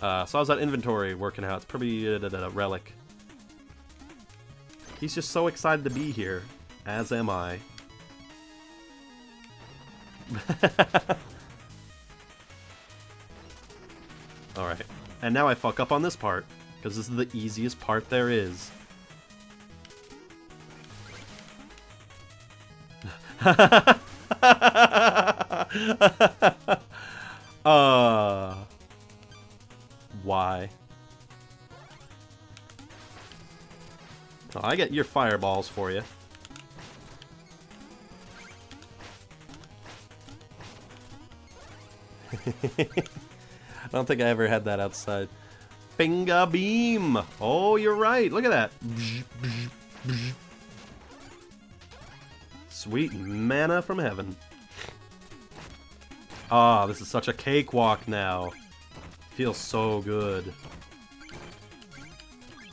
Uh, so how's that inventory working out? It's probably a, a relic. He's just so excited to be here. As am I. Alright. And now I fuck up on this part. Because this is the easiest part there is. uh, why? Oh, I get your fireballs for you. I don't think I ever had that outside. Finger beam! Oh, you're right. Look at that. Sweet manna from heaven. Ah, this is such a cakewalk now. Feels so good.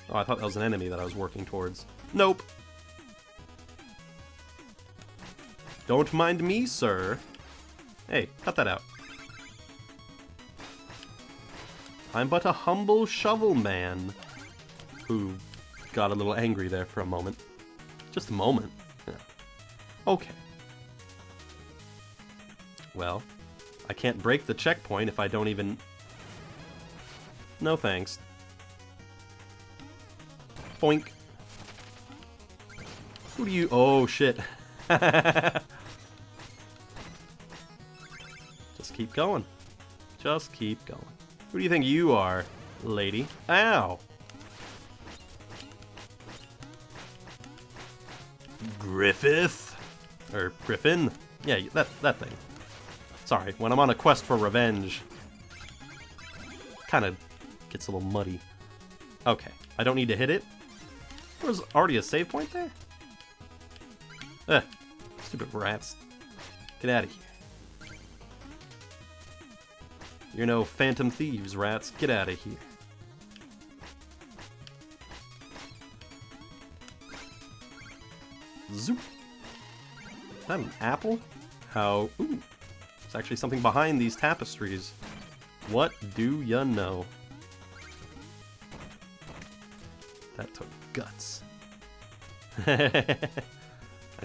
Oh, I thought that was an enemy that I was working towards. Nope. Don't mind me, sir. Hey, cut that out. I'm but a humble shovel man who got a little angry there for a moment. Just a moment. Yeah. Okay. Well, I can't break the checkpoint if I don't even... No thanks. Boink. Who do you... Oh, shit. Just keep going. Just keep going. Who do you think you are, lady? Ow! Griffith? Or Griffin? Yeah, that, that thing. Sorry, when I'm on a quest for revenge, kind of gets a little muddy. Okay, I don't need to hit it. There's already a save point there? Eh, stupid rats. Get out of here. You're no phantom thieves, rats. Get out of here. Zoop. Is that an apple? How... Ooh. There's actually something behind these tapestries. What do ya know? That took guts. I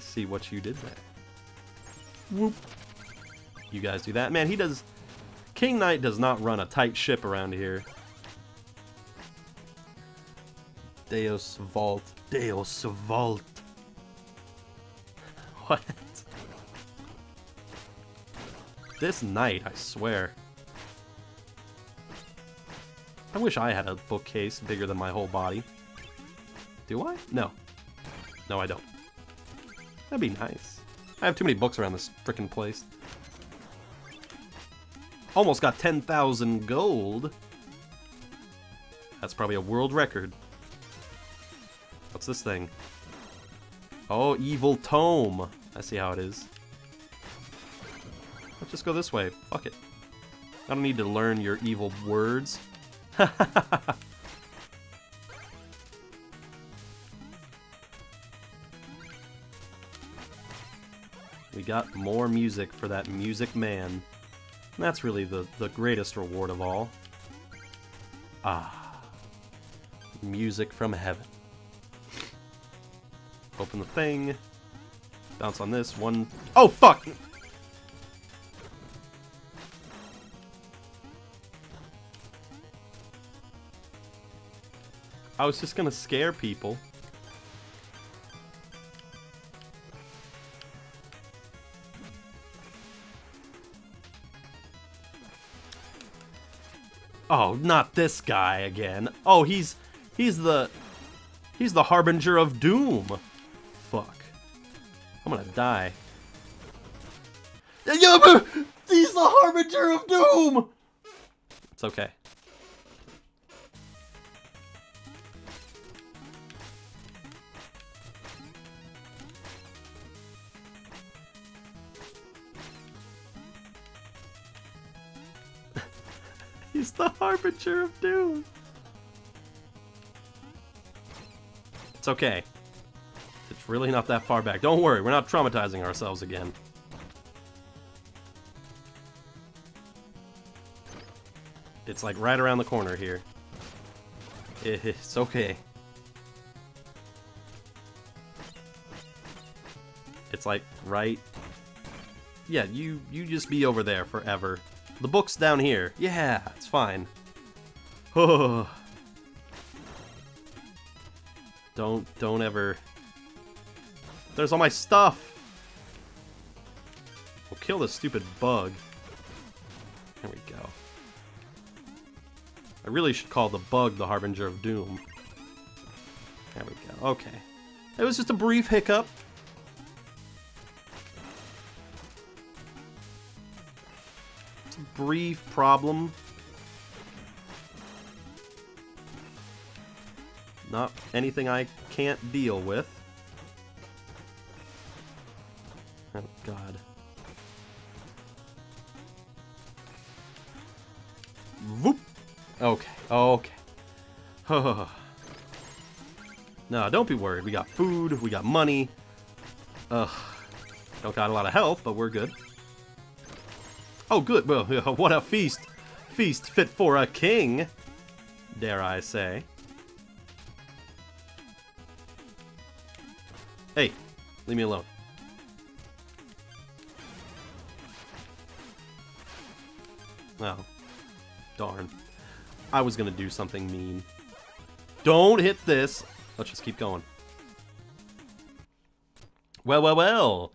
see what you did there. Whoop. You guys do that. Man, he does... King Knight does not run a tight ship around here. Deus Vault. Deus Vault. What? This knight, I swear. I wish I had a bookcase bigger than my whole body. Do I? No. No, I don't. That'd be nice. I have too many books around this frickin' place. Almost got 10,000 gold. That's probably a world record. What's this thing? Oh, evil tome. I see how it is. Let's just go this way. Fuck it. I don't need to learn your evil words. we got more music for that music man. That's really the, the greatest reward of all. Ah. Music from heaven. Open the thing. Bounce on this. One. Oh, fuck! I was just gonna scare people. Oh, not this guy again. Oh, he's he's the he's the harbinger of doom. Fuck. I'm gonna die. He's the harbinger of doom. It's okay. Harbinger of doom. It's okay. It's really not that far back. Don't worry, we're not traumatizing ourselves again. It's like right around the corner here. It's okay. It's like right... Yeah, you, you just be over there forever. The book's down here. Yeah, it's fine. Oh. Don't, don't ever... There's all my stuff! We'll kill this stupid bug. There we go. I really should call the bug the Harbinger of Doom. There we go. Okay. It was just a brief hiccup. Brief problem. Not anything I can't deal with. Oh, God. Whoop! Okay, okay. no, don't be worried. We got food, we got money. Ugh. Don't got a lot of health, but we're good. Oh, good. Well, what a feast. Feast fit for a king. dare I say. Hey, leave me alone. Oh, darn. I was gonna do something mean. Don't hit this. Let's just keep going. Well, well, well.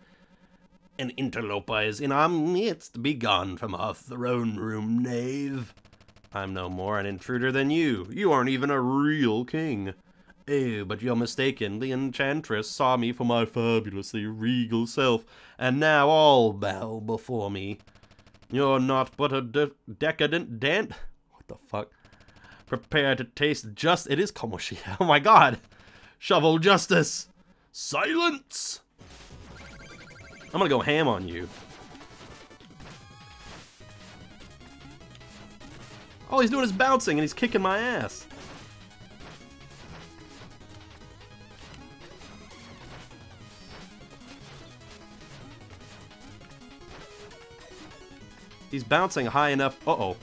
An interloper is in our midst. Begone from our throne room, knave. I'm no more an intruder than you. You aren't even a real king. Oh, but you're mistaken. The enchantress saw me for my fabulously regal self, and now all bow before me. You're not but a de decadent dant. What the fuck? Prepare to taste just. It is Komoshi. Oh my god. Shovel justice. Silence. I'm gonna go ham on you. All he's doing is bouncing and he's kicking my ass. He's bouncing high enough. Uh-oh.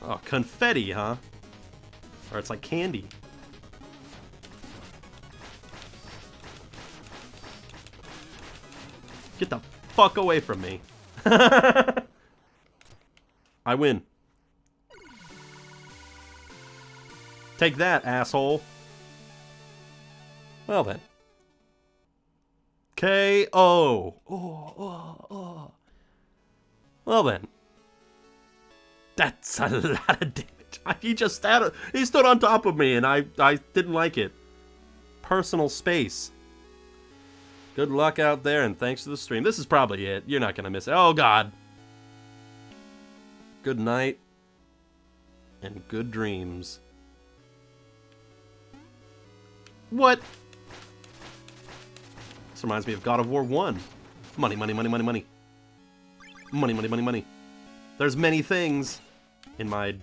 Oh, confetti, huh? Or it's like candy. Get the fuck away from me. I win. Take that, asshole. Well then. K.O. Oh, oh, oh. Well then. That's a lot of damage. He just stood, he stood on top of me and I, I didn't like it. Personal space. Good luck out there and thanks to the stream. This is probably it. You're not going to miss it. Oh, God. Good night and good dreams. What? This reminds me of God of War 1. Money, money, money, money, money. Money, money, money, money. There's many things in my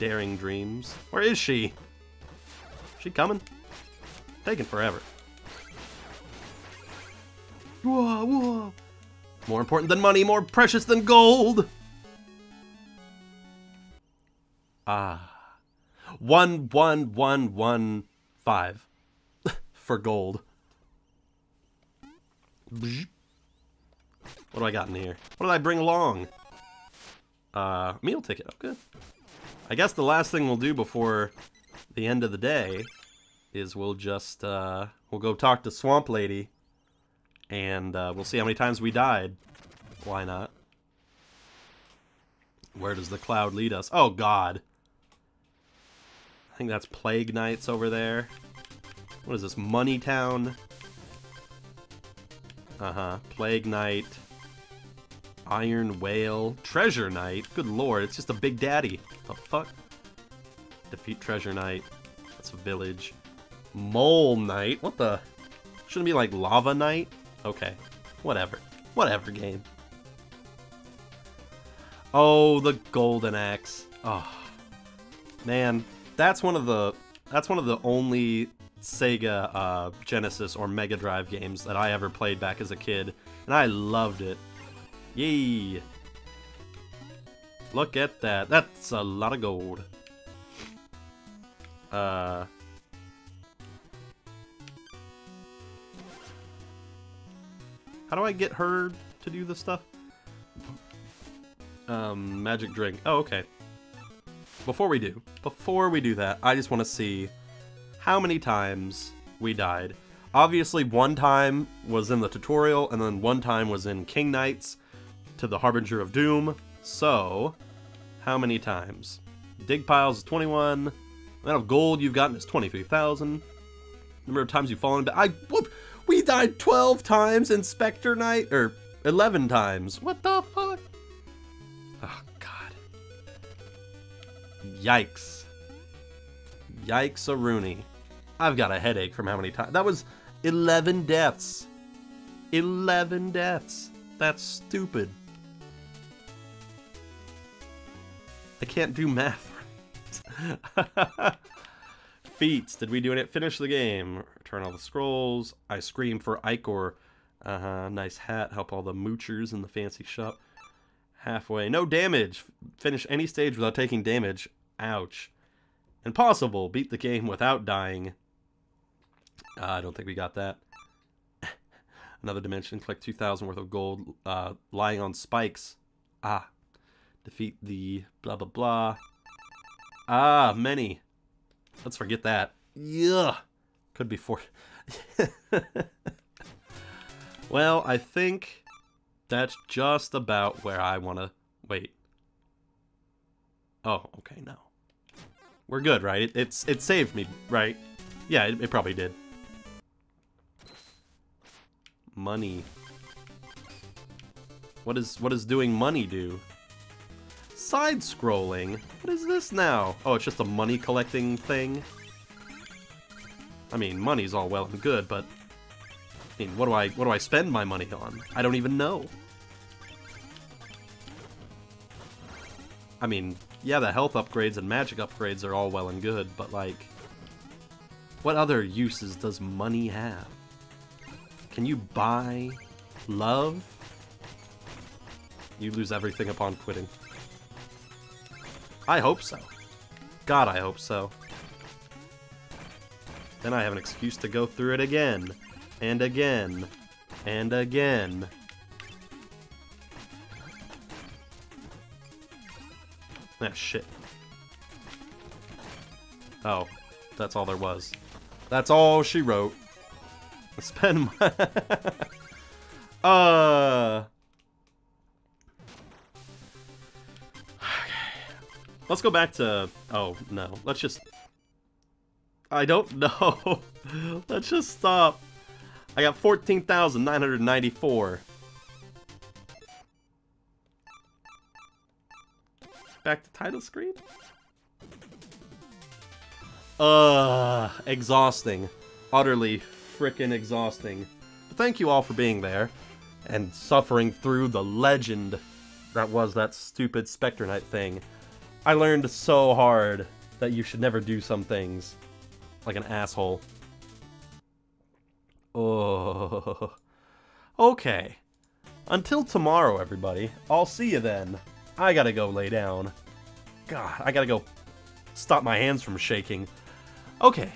daring dreams. Where is she? She coming? Taking forever. Whoa, whoa. More important than money, more precious than gold. Ah. One, one, one, one, five. For gold. What do I got in here? What did I bring along? Uh, meal ticket. Oh, good. I guess the last thing we'll do before the end of the day is we'll just, uh, we'll go talk to Swamp Lady and uh, we'll see how many times we died. Why not? Where does the cloud lead us? Oh, God. I think that's Plague Knights over there. What is this? Money Town? Uh-huh. Plague Knight. Iron Whale. Treasure Knight. Good lord, it's just a big daddy. The fuck? Defeat Treasure Knight. That's a village. Mole Knight. What the? Shouldn't be like Lava Knight? Okay. Whatever. Whatever, game. Oh, the Golden Axe. Oh. Man, that's one of the that's one of the only Sega uh, Genesis or Mega Drive games that I ever played back as a kid, and I loved it. Yay! Look at that. That's a lot of gold. Uh, How do I get her to do the stuff? Um, magic drink. Oh, okay. Before we do, before we do that, I just want to see how many times we died. Obviously, one time was in the tutorial, and then one time was in King Knights to the Harbinger of Doom. So, how many times? Dig piles is 21. The amount of gold you've gotten is 23,000. Number of times you've fallen. but I whoop, we died 12 times in Spectre Knight, or 11 times. What the fuck? Oh, God. Yikes. Yikes a Rooney. I've got a headache from how many times. That was 11 deaths. 11 deaths. That's stupid. I can't do math. Feats. Did we do it? Finish the game. Return all the scrolls. I scream for Ichor. Uh-huh. Nice hat. Help all the moochers in the fancy shop. Halfway. No damage. Finish any stage without taking damage. Ouch. Impossible. Beat the game without dying. Uh, I don't think we got that. Another dimension. Collect 2,000 worth of gold uh, lying on spikes. Ah. Defeat the blah blah blah. Ah, many. Let's forget that. Yeah. Could be four. well, I think that's just about where I want to... Wait. Oh, okay, no. We're good, right? It, it's It saved me, right? Yeah, it, it probably did. Money. What is what is doing money do? Side scrolling. What is this now? Oh, it's just a money collecting thing. I mean, money's all well and good, but I mean, what do I what do I spend my money on? I don't even know. I mean, yeah, the health upgrades and magic upgrades are all well and good, but like what other uses does money have? Can you buy love? You lose everything upon quitting. I hope so. God, I hope so. Then I have an excuse to go through it again, and again, and again. Ah, shit. Oh, that's all there was. That's all she wrote. Spend my... uh... Let's go back to... Oh, no. Let's just... I don't know. Let's just stop. I got 14,994. Back to title screen? Uh, exhausting. Utterly frickin' exhausting. But thank you all for being there and suffering through the legend that was that stupid Spectre Knight thing. I learned so hard that you should never do some things like an asshole. Oh. Okay. Until tomorrow, everybody. I'll see you then. I gotta go lay down. God, I gotta go stop my hands from shaking. Okay.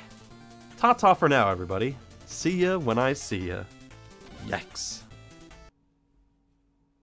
Ta-ta for now, everybody. See ya when I see ya. Yikes.